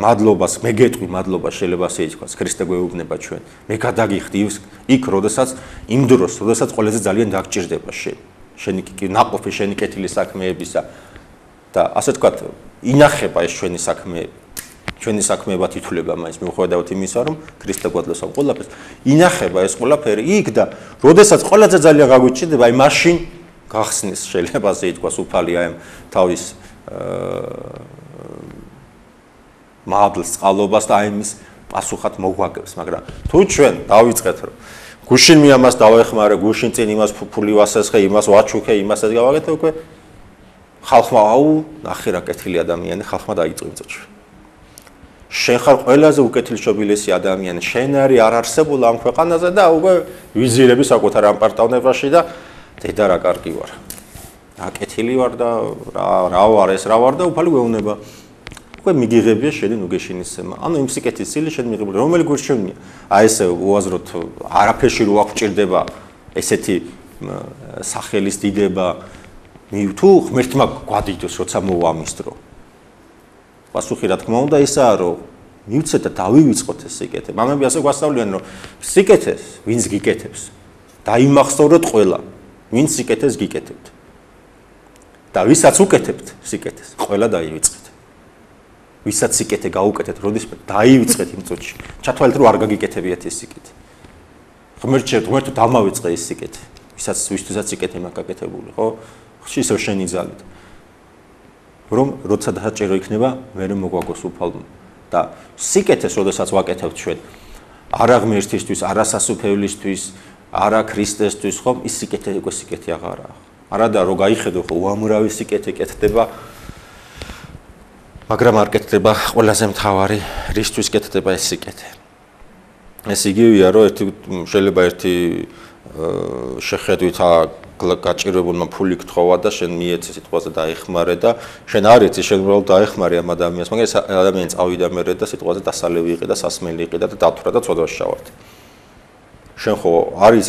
მადლობას, მე გეტყვი მადლობას შეიძლება ასე ითქვას, ქრისტე გვეუბნება ჩვენ. მე გადაგიხდი ის იქ, როდესაც იმ დროს, როდესაც ყველაზე ძალიან დაგჭირდება შენ. შენი კი ნაყოფი შენი კეთილი საქმეებისა და ასე თქვა, ინახება ეს ჩვენი საქმეები. ჩვენი საქმეებად ითვლება მაინც მიუხედავად იმისა, რომ ქრისტე გვადლოს ამ ყველაფერს, ინახება ეს ყველაფერი იქ და როდესაც ყველაზე ძალიან გაგვიჭირდება, აი მაშინ გახსნის შეიძლება ასე ითქვას უფალი აი თავის მადლს წყალობას და აი მის პასუხად მოგვაგებს მაგრამ თუ ჩვენ დავიწყეთ რომ გუშინ მე ამას დავეხმარე გუშინ წინ იმას ფუფული ვასესხე იმას ვაჩუქე იმას ეს გავაკეთე უკვე ხალხმა აუ ნახე რა კეთილი ადამიანი ხალხმა იმ წუთში შენ ხარ ყველაზე უკეთილშობილესი ადამიანი შენ არის არ არსებულ ამ ქვეყანაზე და უკვე ვიზირები საკუთარ ამ პარტავნებაში და დედა რა კარგი ვარ. აკეთილი ვარ და რა რა ვარ ეს რა ვარ და უფალი გვეუბნება. უკვე მიგიღებია შენი ნუგეშინის სემა. ანუ იმ სიკეთის სილი შენ მიღებული. რომელი გვერდშენია? აი ესე უაზროთ არაფერში რო აღჭირდება ესეთი სახელის დიდება მი თუ ღმერთმა გვადიდოს როცა მოვამის დრო. პასუხი რა თქმა უნდა ისაა რომ მივცეთ და დავივიწყოთ ეს სიკეთე. მამები ასე გვასწავლიან რომ სიკეთეს ვინც გიკეთებს დაიმახსოვროთ ყველა. ვინც სიკეთეს გიკეთებთ. და ვისაც უკეთებთ სიკეთეს. ყველა დაივიწყეთ. ვისაც სიკეთე გაუკეთეთ როდის დაივიწყეთ იმ წუთში. ჩათვალეთ რომ არ გაგიკეთებიათ ეს სიკეთე. ღმერთში ღმერთო დამავიწყე ეს სიკეთე. ვისაც ვისთვისაც სიკეთე მაქვს გაკეთებული ხო? ხში ისევ შენი ძალით. რომ როცა დაჭერო იქნება მე რომ მოგვაგოს უფალმა. და სიკეთეს როდესაც ვაკეთებთ ჩვენ არა ღმერთისთვის არა სასუფევლისთვის არა ქრისტესთვის ხომ ის სიკეთე უკვე სიკეთე აღარაა. არადა რო გაიხედო ხო უამრავი სიკეთე კეთდება. მაგრამ არ კეთდება ყველაზე მთავარი რისთვის კეთდება ეს სიკეთე. ეს იგივეა რომ ერთი შეიძლება ერთი შეხედვით გაჭირებულმა ფული გთხოვა და შენ მიეცე სიტყვაზე დაეხმარე და შენ არ იცი შენ უბრალოდ დაეხმარე ამ ადამიანს მაგრამ ეს ადამიანი წავიდა მერე და სიტყვაზე დასალევი იყი და სასმელი იყი და დათვრა და წოდვაში ჩავარდი შენ ხო არის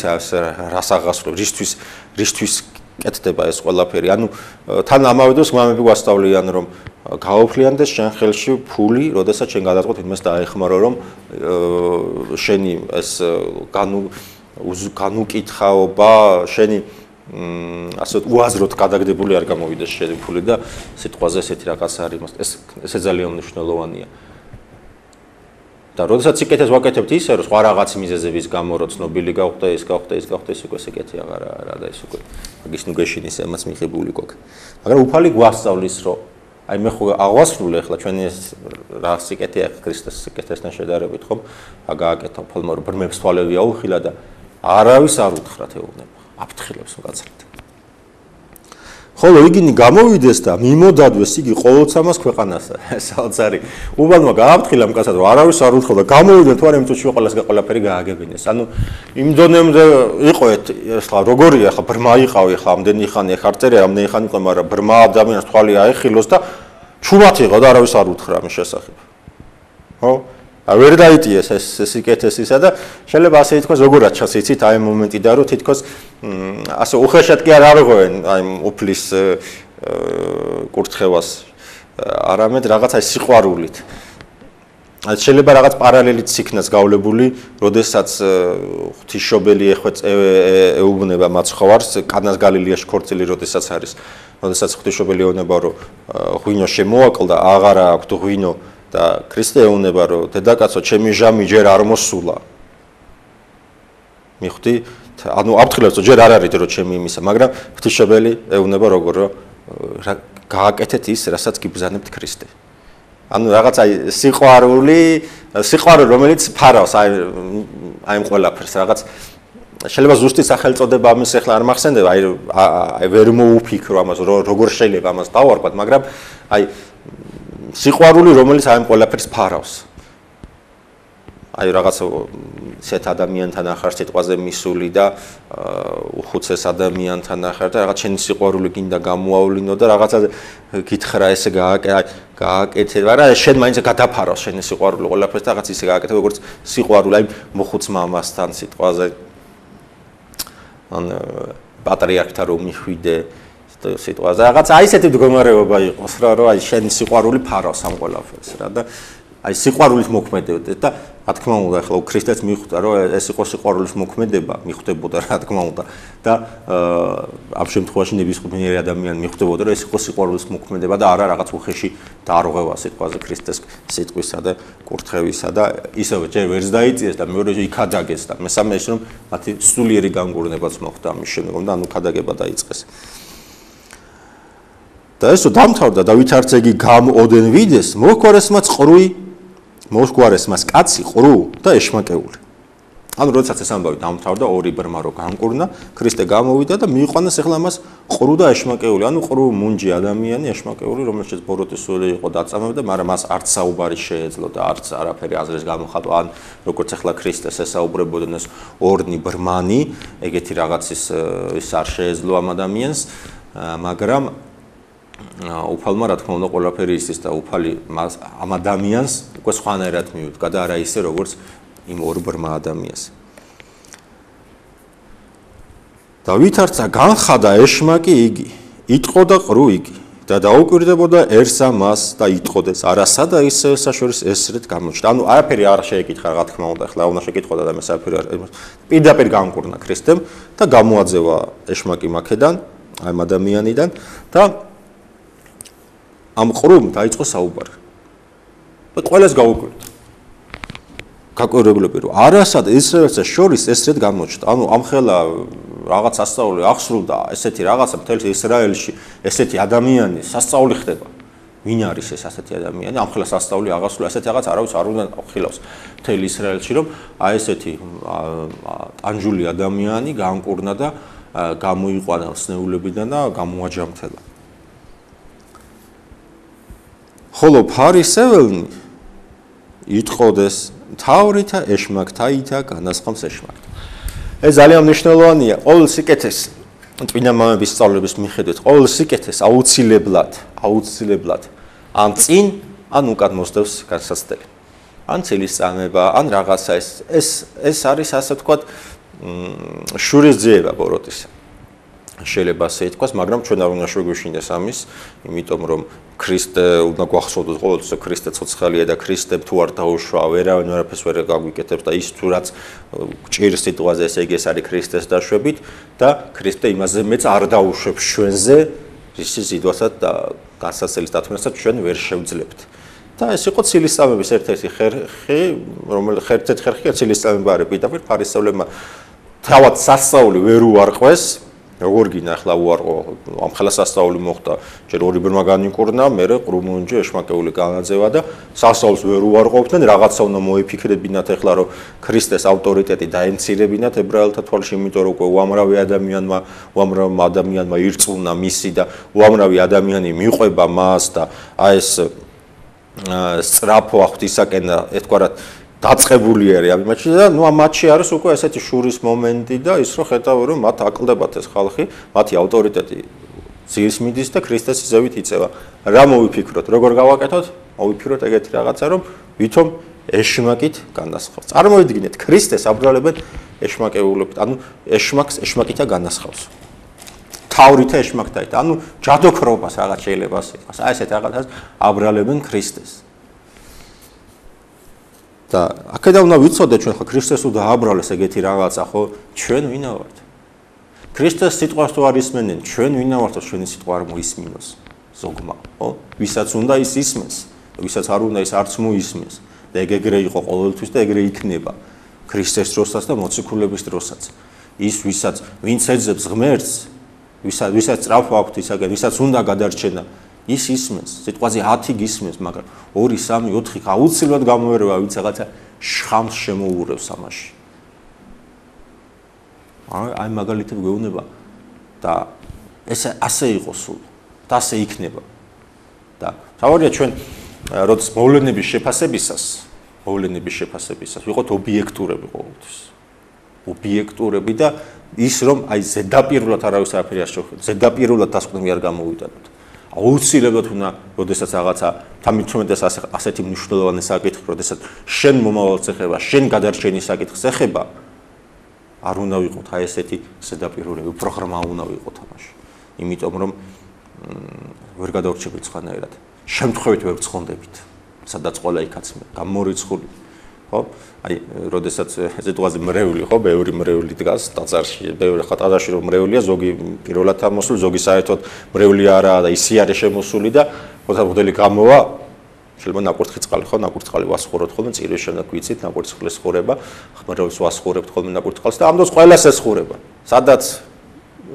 რას აღასრულებ რისთვის რისთვის კეთდება ეს ყველაფერი ანუ თან ამავე დროს მამები გვასწავლიან რომ გაოფლიანდეს შენ ხელში ფული, როდესაც შენ გადაწყვეტ იმას დაეხმარო, რომ შენი ეს განუ განუკითხაობა, შენი ასე უაზროდ გადაგდებული არ გამოვიდეს შენი ფული და სიტყვაზე ესეთი რაღაც არის, ეს ესე ძალიან მნიშვნელოვანია. და როდესაც სიკეთეს ვაკეთებთ ისე, რომ სხვა რაღაც მიზეზების გამო რო ცნობილი გავხდა, ეს გავხდა, ეს გავხდა, ეს უკვე სიკეთე აღარა რა და ეს უკვე მაგის ნუ გეშინის ამას მიღებული გქონდა. მაგრამ უფალი გვასწავლის, რომ აი მე ხო აღვასრულე ახლა ჩვენი ეს რა სიკეთე ახ ქრისტეს სიკეთესთან შედარებით ხომ? აგააკეთა ფოლმორ ბრმებს თვალები აუხილა და არავის არ უთხრათ ეუბნება აფრთხილებს უკაცრეთ ხოლო იგინი გამოვიდეს და მიმოდადვეს იგი ყოველცამას ქვეყანას (laughs) საალცარი უბანმა გააფრთხილა მკაცად რომ არავის არ უთხრა და გამოვიდნენ თუ არა იმ წუთში ყველას ყველაფერი გააგებინეს ანუ იმ დონემდე იყო ეს ხა როგორია ხა ბრმა იყავი ხა ამდენი ხანი ხა არ წერია ამდენი ხანი იყო მაგრამ ბრმა ადამიანს თვალი აეხილოს და ჩუმად იყო და არავის არ უთხრა ამის შესახებ. ხო? ვერ დაიტიეს ეს სიკეთესისა და შეიძლება ასე ითქვას როგორაც ჩას იცით აი მომენტიდან რომ თითქოს ასე უხეშად კი არ აღღვენ აი უფლის კურთხევას არამედ რაღაც აი სიყვარულით. აი შეიძლება რაღაც პარალელით იქნას გავლებული, როდესაც ღვთისმშობელი ეხვეწ ეუბნება მაცხოვარს კანას გალილეაში ქორწილი როდესაც არის. როდესაც ღვთისმშობელი ეუბნება რომ ღვინო შემოაკლდა, აღარა აქვს ღვინო და ქრისტე ეუბნება რომ დედაკაცო, ჩემი ჟამი ჯერ არ მოსულა. მიხვდი? ანუ აფრთხილებს რომ ჯერ არ არის რომ ჩემი იმისა, მაგრამ ღვთისმშობელი ეუბნება როგორ რომ გააკეთეთ ის, რასაც გიბზანებთ ქრისტე. ანუ რაღაც აი სიყვარული, სიყვარული რომელიც ფარავს აი აი ამ ყველაფერს რაღაც შეიძლება ზუსტი სახელწოდება ამის ახლა არ მახსენდება, აი აი ვერ მოუფიქრო ამას როგორ შეიძლება ამას დავარქვათ, მაგრამ აი სიყვარული რომელიც აი ამ ყველაფერს ფარავს. აი რაღაც სეთ ადამიანთან ახარ სიტყვაზე მისული და უხუცეს ადამიანთან ახარ და რაღაც შენი სიყვარული გინდა გამოავლინო და რაღაცა გითხრა ესე გააკეთე, მაგრამ შენ მაინც გადაფარავს შენი სიყვარული ყველაფერს და რაღაც ისე გააკეთე როგორც სიყვარული აი მოხუც მამასთან სიტყვაზე. ან პატრიარქთან რომ მიხვიდე სიტყვაზე. რაღაც აი ესეთი მდგომარეობა იყოს რა რომ აი შენი სიყვარული ფარავს ამ ყველაფერს რა და აი სიყვარულის მოქმედებდა და რა თქმა უნდა ახლა ქრისტეს მიხვდა რომ ეს იყო სიყვარულის მოქმედება მიხვდებოდა რა თქმა უნდა. და ამ შემთხვევაში ნებისმიერი ადამიანი მიხვდებოდა რომ ეს იყო სიყვარულის მოქმედება და არა რაღაც უხეში დაარღვევა სიტყვაზე ქრისტეს სიტყვისა და კურთხევისა და ისევე ჯერ ვერც დაიწიეს და მეორე იქადაგეს და მესამე ის რომ მათი სულიერი განგურნებაც მოხდა ამის შემდგომ და ანუ ქადაგება დაიწყეს და ესო დამთავრდა და ვითარც იგი გამოდენ ვიდეს, მოხوارესმა წყრუი მოსხوارესმას კაცი ყრუ და ეშმაკეული. ანუ როდესაც ეს ამბავი დამთავრდა, ორი ბრმა რო განკურნა, ქრისტე გამოვიდა და მიიყვანეს ახლა მას ყრუ და ეშმაკეული. ანუ ყრუ მუნჯი ადამიანი, ეშმაკეული, რომელშიც ბოროტის სული იყო დაწამებდა, მაგრამ მას არც საუბარი შეეძლო და არც არაფერი აზრის გამოხატვა, ან როგორც ახლა ქრისტეს ესაუბრებოდნენ ეს ორნი ბრმანი, ეგეთი რაღაცის ის არ შეეძლო ამ ადამიანს, მაგრამ უფალმა რა თქმა უნდა ყველაფერი ისის და უფალი მას ამ ადამიანს უკვე სხვანაირად მიუდგა და არა ისე როგორც იმ ორ ბრმა ადამიანს. და ვითარცა განხადა ეშმაკი იგი, იტყო და ყრუ იგი და დაუკვირდებოდაერსა მას და იტყოდეს არასა და ისე საშორის ესრეთ გამოჩნდა. ანუ არაფერი არ შეეკითხა რა თქმა უნდა, ახლა უნდა შეკითხოდა და მე საფერი პირდაპირ განკურნა ქრისტემ და გამოაძევა ეშმაკი მაქედან, აი ამ ადამიანიდან და ამ ყრუმ დაიწყო საუბარი. და ყველას გაუკვირდა. გაკვირვებლები რომ არასად ისრაელსა შორის ესრეთ გამოჩნდა. ანუ ამ ხელა რაღაც ასწავლი ახსრულდა ესეთი რაღაცა მთელ ისრაელში ესეთი ადამიანი სასწაული ხდება. ვინ არის ეს ასეთი ადამიანი? ამ ხელა სასწაული აღასრულა ესეთი რაღაც არავის არ უნდა ხილავს მთელ ისრაელში რომ აი ესეთი ტანჯული ადამიანი განკურნა და გამოიყვანა სნეულებიდან და გამოაჯამთელა. ხოლო ფარისეველნი იტყოდეს თავრითა ეშმაკთაითა განასხამს ეშმაკთ. ეს ძალიან მნიშვნელოვანია. ყოველ სიკეთეს ტვინა მამების სწავლების მიხედვით ყოველ სიკეთეს აუცილებლად აუცილებლად ან წინ ან უკან მოსდევს განსაცდელი ან ცილის წამება ან რაღაცა ეს ეს ეს არის ასე ვთქვათ შურიზება ბოროტისა შეიძლება ასე ითქვას, მაგრამ ჩვენ არ უნდა შეგვიშინდეს ამის, იმიტომ რომ ქრისტე უნდა გვახსოვდეს ყოველთვის, ქრისტე ცოცხალია და ქრისტე თუ არ დაუშვა, ვერავინ ვერაფერს ვერ გაგვიკეთებს და ის თუ რაც ჭირ სიტუაციაზე ესე იგი ეს არის ქრისტეს დაშვებით და ქრისტე იმაზე მეც არ დაუშვებს ჩვენზე, ის სიტუაციად და განსაცდელის დათმობასაც ჩვენ ვერ შევძლებთ. და ეს იყო ცილისწამების ერთ-ერთი ხერხი, რომელიც ერთ-ერთი ხერხია ცილისწამება არის პირდაპირ ფარისევლებმა თავად სასწაული ვერ უარყვეს როგორ გინდა ახლა უარყო ამ ხელა სასწაული მოხდა. ჯერ ორი ბრმა განიკურნა მე ყრუმუნჯი ეშმაკეული განაძევა და სასწაულს ვერ უარყოფდნენ. რაღაცა უნდა მოიფიქრებინათ ახლა რომ ქრისტეს ავტორიტეტი დაემცირებინათ ებრაელთა თვალში იმიტომ რომ უამრავი ადამიანმა უამრავ ადამიანმა ირწმუნა მისი და უამრავი ადამიანი მიყვება მას და აი ეს სწრაფო ახთისაკენ ეთქვარათ დაწყებული არის ამ მატჩში და ნუ ამ მატჩში არის უკვე ესეთი შურის მომენტი და ის რო ხედავ რომ მათ აკლდებათ ეს ხალხი, მათი ავტორიტეტი ძირს მიდის და ქრისტეს ზევით იწევა. რა მოვიფიქროთ, როგორ გავაკეთოთ? მოვიფიქროთ ეგეთი რაღაცა რომ ვითომ ეშმაკით განასხავს. წარმოვიდგინეთ, ქრისტეს აბრალებენ ეშმაკეულობით, ანუ ეშმაკს ეშმაკითა განასხავს. თავრითა ეშმაკთაით, ანუ ჯადოქრობას რაღაც შეიძლება ასე აი ესეთ რაღაცას აბრალებენ ქრისტეს. და აქედან უნდა ვიცოდე ჩვენ ხო ქრისტეს უნდა აბრალეს ეგეთი რაღაცა ხო? ჩვენ ვინა ვართ ქრისტეს სიტყვას თუ არ ისმენენ ჩვენ ვინა ვართ ჩვენი სიტყვა არ მოისმინოს ზოგმა ხო? ვისაც უნდა ის ისმენს ვისაც არ უნდა ის არც მოისმენს და ეგ ეგრე იყო ყოველთვის და ეგრე იქნება ქრისტეს დროსაც და მოციქულების დროსაც. ის ვისაც ვინც ეძებს ღმერთს ვისაც ვისაც წრაფვა აქვს ისაგან ვისაც უნდა გადარჩენა ის ისმენს, სიტყვაზე 10 გისმენს, მაგრამ 2, 3, 4 აუცილებლად გამოერევა, ვინც რაღაცა შხამს შემოურევს ამაში. აი, მაგალითად გვეუბნება და ეს ასე იყო სულ. და ასე იქნება. და თავარია ჩვენ როდის მოვლენების შეფასებისას, მოვლენების შეფასებისას ვიყოთ ობიექტურები ყოველთვის. ობიექტურები და ის რომ აი ზედაპირულად არავის არაფერი არ შეხვდეთ, ზედაპირულად დასკვნები არ გამოვიდანოთ. აუცილებლად უნდა, როდესაც რაღაცა თამიწმენდეს ასეთი მნიშვნელოვანი საკითხი, როდესაც შენ მომავალს ეხება, შენ გადარჩენის საკითხს ეხება, არ უნდა ვიყოთ აი ესეთი ზედაპირული პროგრამა უნდა ვიყოთ ამაში. იმიტომ რომ ვერ გადავრჩებით ხანერად. შემთხვევით ვერ ცხონდებით. სადაც ყველა იქაც გამორიცხული. ხო? აი, როდესაც სიტუაცია მრევლი, ხო, ბევრი მრევლი დგას ტაძარში, ბევრი ხო ტაძარში რომ მრევლია, ზოგი პირველად ამოსული, ზოგი საერთოდ მრევლი არაა და ისი არის შემოსული და ხოთა მოდელი გამოვა შეიძლება ნაკურთხი წყალი ხო, ნაკურთხალი ვასხუროთ ხოლმე, წირვის შემდეგ ვიცით, ნაკურთხლის ხურება, ხმრევლს ვასხურებთ ხოლმე ნაკურთხალს და ამ დროს ყველას ესხურება. სადაც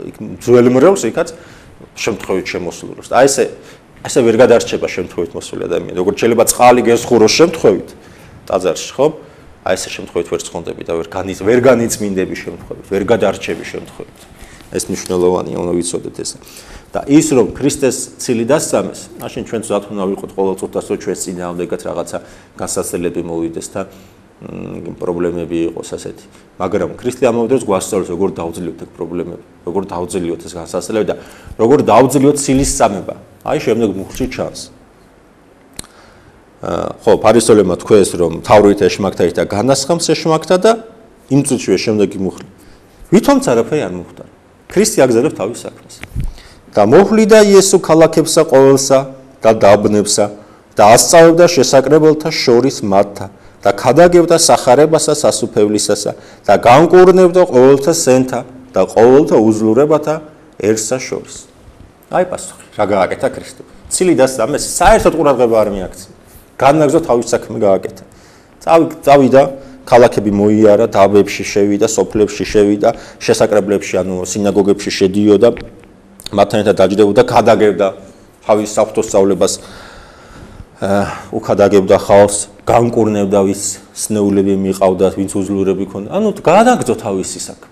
იქ ძველი მრევლს იქაც შემთხვევით შემოსულობს. აი ესე ესე ვერ გადარჩება შემთხვევით მოსული ადამიანი. როგორც შეიძლება წყალი გესხუროს შემთხვევით, ტაძარში, ხო? აი ესე შემთხვევით ვერ ცხონდები და ვერ განიც ვერ განიწმინდები შემთხვევით, ვერ გადარჩები შემთხვევით. ეს მნიშვნელოვანია, უნდა ვიცოდეთ ეს. და ის რომ ქრისტეს ცილი დასწამეს, მაშინ ჩვენ ზათ უნდა ვიყოთ ყოველ წუთას, რომ ჩვენს წინააღმდეგაც რაღაცა გასასწრებელი მოვიდეს და პრობლემები იყოს ასეთი. მაგრამ ქრისტე ამავდროულად გვასწავლებს როგორ დაუძლიოთ ეს პრობლემები, როგორ დაუძლიოთ ეს გასასწრებელი და როგორ დაუძლიოთ ცილის წამება. აი შემდეგ მუხლში ჩანს. ხო, ფარისოლებმა თქვეს, რომ თავრით ეშმაკთა და განასხამს ეშმაკთა და იმ წუთშივე შემდეგი მუხლი. ვითომც არაფერი არ მოხდა. ქრისტე აგზავნებს თავის საქმეს. და მოხლიდა იესო ქალაქებსა ყოველსა და დაბნებსა და ასწავებდა შესაკრებელთა შორის მათთა და ქადაგებდა სახარებასა სასუფევლისასა და განკურნებდა ყოველთა სენთა და ყოველთა უზლურებათა ერთსა შორის. აი პასუხი, რა გააკეთა ქრისტე? ცილი დასამეს საერთოდ ყურადღება არ მიაქცია. განაგზო თავის საქმე გააკეთა. წავი წავიდა ქალაქები მოიარა, დაბებში შევიდა, სოფლებში შევიდა, შესაკრებლებში, ანუ სინაგოგებში შედიოდა, მათთან ერთად დაჯდებოდა, გადაგებდა თავის საფრთხოსავლებას აა უკადაგებდა ხალხს, განკურნებდა ვის სნეულები მიყავდა, ვინც უძლურები ქონდა. ანუ გადაგზო თავისი საქმე.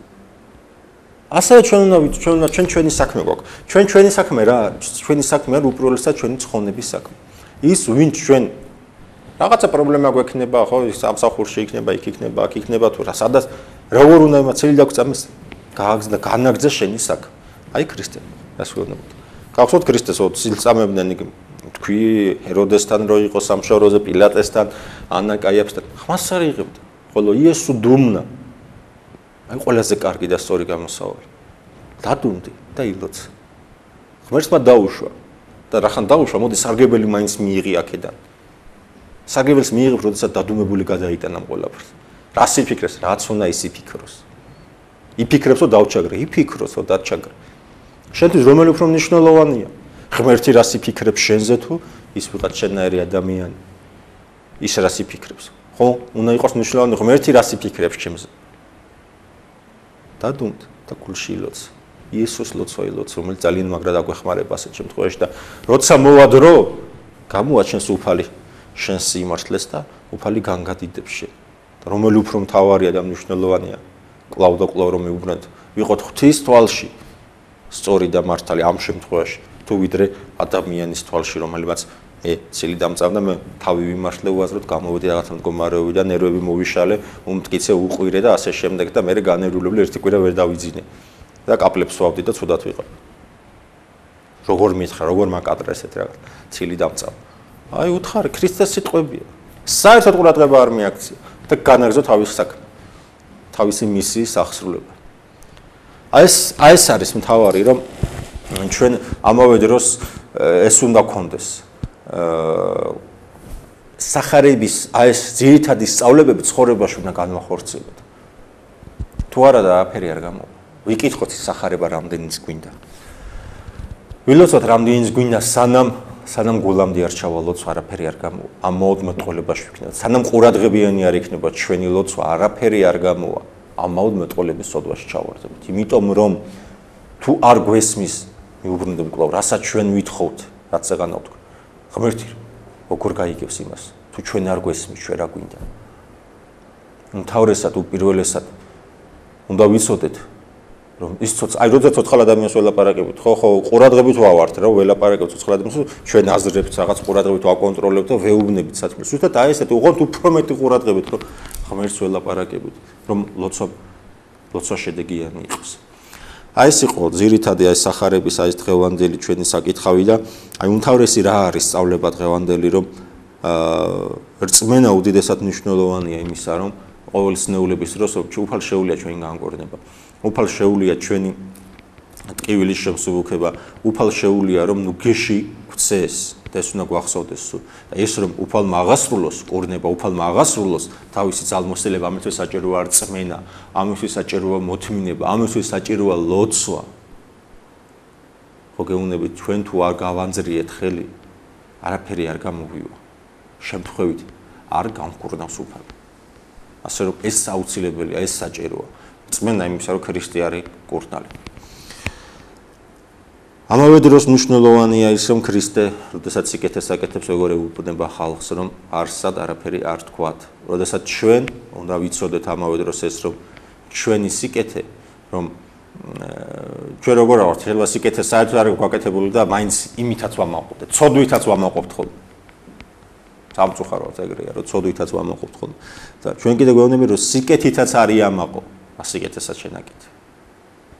ასე ჩვენ უნდა ჩვენ უნდა ჩვენ ჩვენი საქმე გვაქვს. ჩვენ ჩვენი საქმე რა არის? ჩვენი საქმე არის უპირველესად ჩვენი ცხონების საქმე. ის ვინც ჩვენ რაღაცა პრობლემა გვექნება, ხო, სამსახურში იქნება, იქ იქნება, აქ იქნება თუ რა, სადაც როგორ უნდა იმაცილი დაგვწამეს გააგზა განაგზა შენი საქმე. აი ქრისტე გასულნებოდ გახსოვთ ქრისტეს ო ცილწამებდნენ იქ თქვი ჰეროდესთან რო იყო სამშობლოზე პილატესთან ანა კაიაფსთან. ხმას არ იღებდა ხოლო იესო დუმნა. აი ყველაზე კარგი და სწორი გამოსავალი. დადუნდი და ილოც. ღმერთმა დაუშვა. და რახან დაუშვა მოდი სარგებელი მაინც მიიღი აქედან სარგებელს მიიღებ როდესაც დადუმებული გადაიტანა ყველაფერს. რას იფიქრეს? რაც უნდა ის იფიქროს. იფიქრებს რომ დავჩაგრე იფიქროს რომ დაჩაგრე შენთვის რომელი უფრო მნიშვნელოვანია? ღმერთი რას იფიქრებს შენზე თუ ის ვიღაც შენაერი ადამიანი? ის რას იფიქრებს? ხო უნდა იყოს მნიშვნელოვანი ღმერთი რას იფიქრებს ჩემზე? დადუნდ და გულში ილოც. იესოს ლოცვა ილოც რომელიც ძალიან მაგრად აგვეხმარება ასეთ შემთხვევაში და როცა მოვადრო გამოაჩენს უფალი შენ სიმართლეს და უფალი განგადიდებს შენ რომელი უფრო მთავარია და მნიშვნელოვანია? კლავ და კლავ რომ მეუბნათ ვიყოთ ღვთის თვალში. სწორი და მართალი ამ შემთხვევაში. თუ ვიდრე ადამიანის თვალში რომელმაც მე ცილი დამწავდა მე თავი ვიმართლე უაზროდ გამოვედი რაღაცა მდგომარეობიდან ნერვები მოვიშალე უმტკიცე უყვირე და ასე შემდეგ და მე განერულებლი ერთი კვირა ვერ დავიძინე. და კაპლებს ვავდი და ცუდად ვიყავ. როგორ მითხრა როგორ მაკადრა ესეთ რაღაც? ცილი დამწავ აი უთხარი ქრისტეს სიტყვებია. საერთოდ ყურადღება არ მიაქცია და განაგზო თავის საქმე. თავისი მისიის აღსრულება. აი ეს აი ეს არის მთავარი, რომ ჩვენ ამავე დროს ეს უნდა გქონდეს. აა სახარების აი ეს ძირითადი სწავლებები ცხოვრებაში უნდა განვახორციელოთ. თუ არა და აფერი არ გამოვა. ვიკითხოთ სახარება რამდენიც გვინდა. ვილოცოთ რამდენიც გვინდა სანამ სანამ გულამდე არ ჩავალოთ, არაფერი არ გამოვა. ამ მოდმეტყოლებაში ვიქნათ. სანამ ყურადღებიანი არ იქნება ჩვენი ლოცვა, არაფერი არ გამოვა. ამ მოდმეტყოლების სოდვაში ჩავარდებით. იმიტომ რომ თუ არ გვესმის მიუბრუნდები კლავ, რასაც ჩვენ ვითხოვთ, რაც ეგანა ვთქვა. ღმერთი როგორ გაიგებს იმას? თუ ჩვენ არ გვესმის, ჩვენ რა გვინდა? უმთავრესად უპირველესად უნდა ვიცოდეთ რომ ის ცოცხ აი როდესაც ცოცხალ ადამიანს ველაპარაკებით ხო ხო ყურადღებით ვავართ რა ველაპარაკებთ ცოცხალ ადამიანს ჩვენ აზრებთ რაღაც ყურადღებით ვაკონტროლებთ და ვეუბნებით საჭმელს უბრალოდ აი ესეთი უღონდ უფრო მეტი ყურადღებით რომ ღმერთს ველაპარაკებით რომ ლოცვა ლოცვა შედეგიანი იყოს. აი ეს იყო ძირითადი აი сахарების აი დღევანდელი ჩვენი საკითხავი და აი უმთავრესი რა არის სწავლება დღევანდელი რომ აა რწმენა უდიდესად მნიშვნელოვანია იმისა რომ ყოველი ცნეულების დროს უფრო შეუძლია ჩვენ განკურნება უფალ შეუულია ჩვენი ტკივილის შემსუბუქება. უფალ შეუულია რომ ნუ გეში ქცეს და ეს უნდა გვახსოვდეს სულ. და ეს რომ უფალმა აღასრულოს კურნება უფალმა აღასრულოს თავისი ძალმოსილება ამისთვის საჭიროა რწმენა ამისთვის საჭიროა მოთმინება ამისთვის საჭიროა ლოცვა. ხო გეუბნებით ჩვენ თუ არ გავანძრიეთ ხელი არაფერი არ გამოვივა. შემთხვევით არ გამკურნავს უფალი. ასე რომ ეს აუცილებელია ეს საჭიროა რწმენა იმისა რომ ქრისტე არის კურნალი ამავე დროს მნიშვნელოვანია ის რომ ქრისტე, როდესაც სიკეთეს აკეთებს, როგორ ეუბნება ხალხს, რომ არსად არაფერი არ თქვათ. როდესაც ჩვენ უნდა ვიცოდეთ ამავე დროს ეს რომ ჩვენი სიკეთე, რომ ჩვენ როგორ ვართ, შეიძლება სიკეთე საერთოდ არ გვაკეთებული და მაინც იმითაც ვამაყობთ, ცოდვითაც ვამაყობთ ხოლმე. სამწუხაროდ ეგრეა, რომ ცოდვითაც ვამაყობთ ხოლმე. და ჩვენ კიდე გვეუბნები რომ სიკეთითაც არის ამაყო, ასიკეთესაც შენაკეთე.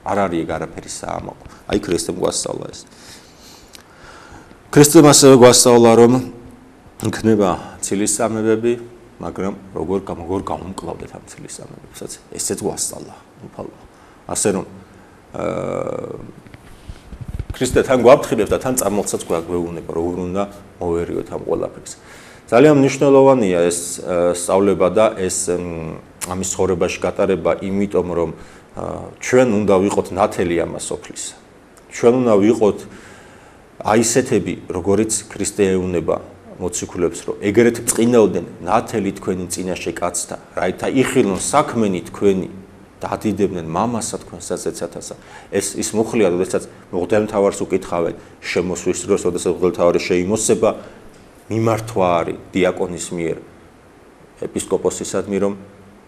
არ არის ეგ არაფერი საამაყო. აი ქრისტემ გვასწავლა ეს. ქრისტემ ასევე გვასწავლა რომ იქნება ცილის სამებები, მაგრამ როგორ როგორ გამომკლავდეთ ამ ცილის სამებებსაც, ესეც გვასწავლა. უფალო. ასე რომ აა ქრისტე თან გვაფრთხილებს და თან წარმოცაც გვეუბნება, როგორ უნდა მოვერიოთ ამ ყველაფერს. ძალიან მნიშვნელოვანია ეს სწავლება და ეს ამის ხორებაში გატარება, იმიტომ რომ ჩვენ უნდა ვიყოთ ნათელი ამას ოფლის. ჩვენ უნდა ვიყოთ აი ესეთები, როგორიც ქრისტე ეუნება მოციქულებს, რომ ეგრეთ წინაოდენ ნათელი თქვენი წინაშე კაცთა, რაითა იხილონ საქმენი თქვენი და ადიდებდნენ მამასა თქვენსაც ეცათასა. ეს ის მუხლია, როდესაც მღვდელმთავარს უკითხავენ შემოსვის დროს, როდესაც მღვდელმთავარი შეიმოსება, მიმართვა არის დიაკონის მიერ ეპისკოპოსისადმი, რომ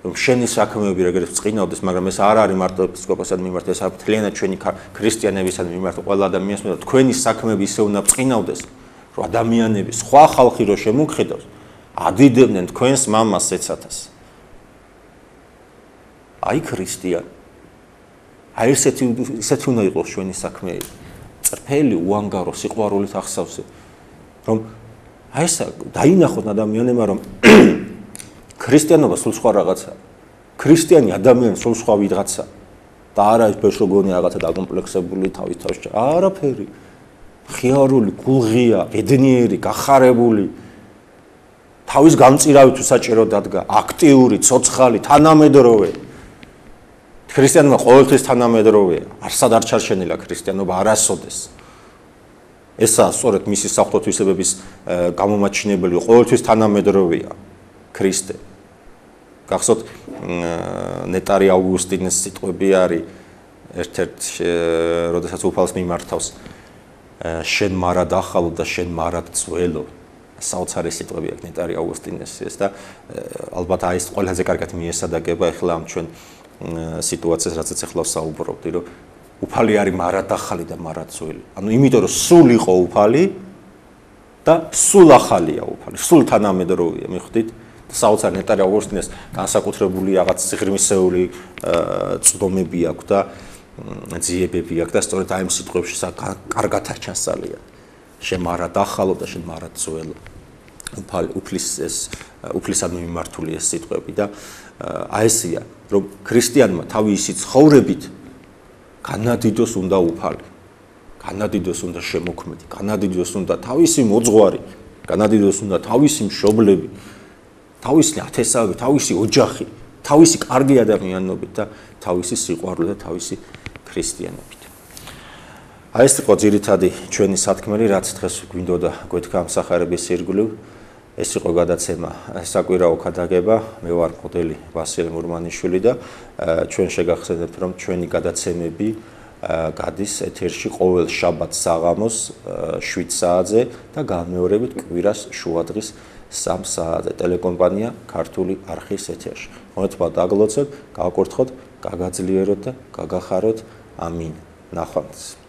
რომ შენი საქმეები რეგრეს წინავდეს, მაგრამ ეს არ არის მარტო ეპისკოპოსად მიმართ, ეს არის თლიანად ჩვენი ქრისტიანებისადმი მიმართ ყველა ადამიანს, მაგრამ თქვენი საქმეები ისე უნდა წინავდეს, რომ ადამიანები, სხვა ხალხი რო შემოგხედავს, ადიდებდნენ თქვენს მამას ეცათას. აი ქრისტიან. აი ესეთი ისეთი უნდა იყოს ჩვენი საქმე წრფელი უანგარო სიყვარულით ახსავსე რომ აი ეს დაინახოთ ადამიანებმა რომ ქრისტიანობა სულ სხვა რაღაცა ქრისტიანი ადამიანი სულ სხვა ვიღაცა. და არა ის ბეშოგონი რაღაცა დაკომპლექსებული თავის თავში. არაფერი. ხიარული გულღია ბედნიერი გახარებული. თავის გამწირავი თუ საჭირო დადგა. აქტიური ცოცხალი თანამედროვე. ქრისტიანობა ყოველთვის თანამედროვეა. არსად არ ჩარჩენილა ქრისტიანობა არასოდეს ესა სწორედ მისი საფრთხოთვისებების გამომაჩინებელი ყოველთვის თანამედროვეა ქრისტე. გახსოვთ ნეტარი აუგუსტინეს სიტყვები არის. ერთ-ერთ როდესაც უფალს მიმართავს შენ მარად ახალო და შენ მარად ძველო. საოცარი სიტყვები აქვს ნეტარი აუგუსტინეს და ალბათ აი ეს ყველაზე კარგად მიესადაგება ახლა ამ ჩვენ სიტუაციას რაც ახლა საუბრობდი რომ უფალი არის მარად ახალი და მარად ძველი ანუ იმიტომ რომ სულ იყო უფალი და სულ ახალია უფალი. სულ თანამედროვეა მიხვდით საოცარი ნეტარი აუგუსტინეს განსაკუთრებული რაღაც სიღრმისეული წვდომები აქვს და ძიებები აქვს და სწორედ აი ამ სიტყვებში კარგად აჩასალია შენ მარად ახალო და შენ მარად ძველო უფალი უფლის ეს უფლისადმი მიმართული ეს სიტყვები და აი ესია რომ ქრისტიანმა თავისი ცხოვრებით განადიდოს უნდა უფალი განადიდოს უნდა შემოქმედი განადიდოს უნდა თავისი მოძღვარი განადიდოს უნდა თავისი მშობლები თავისი ათესავები, თავისი ოჯახი, თავისი კარგი ადამიანობით და თავისი სიყვარული და თავისი ქრისტიანობით. აი ეს იყო ძირითადი ჩვენი სათქმელი, რაც დღეს გვინდოდა გვეთქა ამსახარების ირგვლივ. ეს იყო გადაცემა საკვირაო ქადაგება. მე ვარ მოდელი ვასილ მურმანიშვილი და ჩვენ შეგახსენებთ, რომ ჩვენი გადაცემები გადის ეთერში ყოველ შაბათს საღამოს 7 საათზე და განმეორებით კვირას შუადღის სამ საათზე ტელეკომპანია ქართული არხის ეთერში. მომეცვა დაგლოცოთ, გავაკურთხოთ, გაგაძლიეროთ და გაგახაროთ. ამინ. ნახვამდის.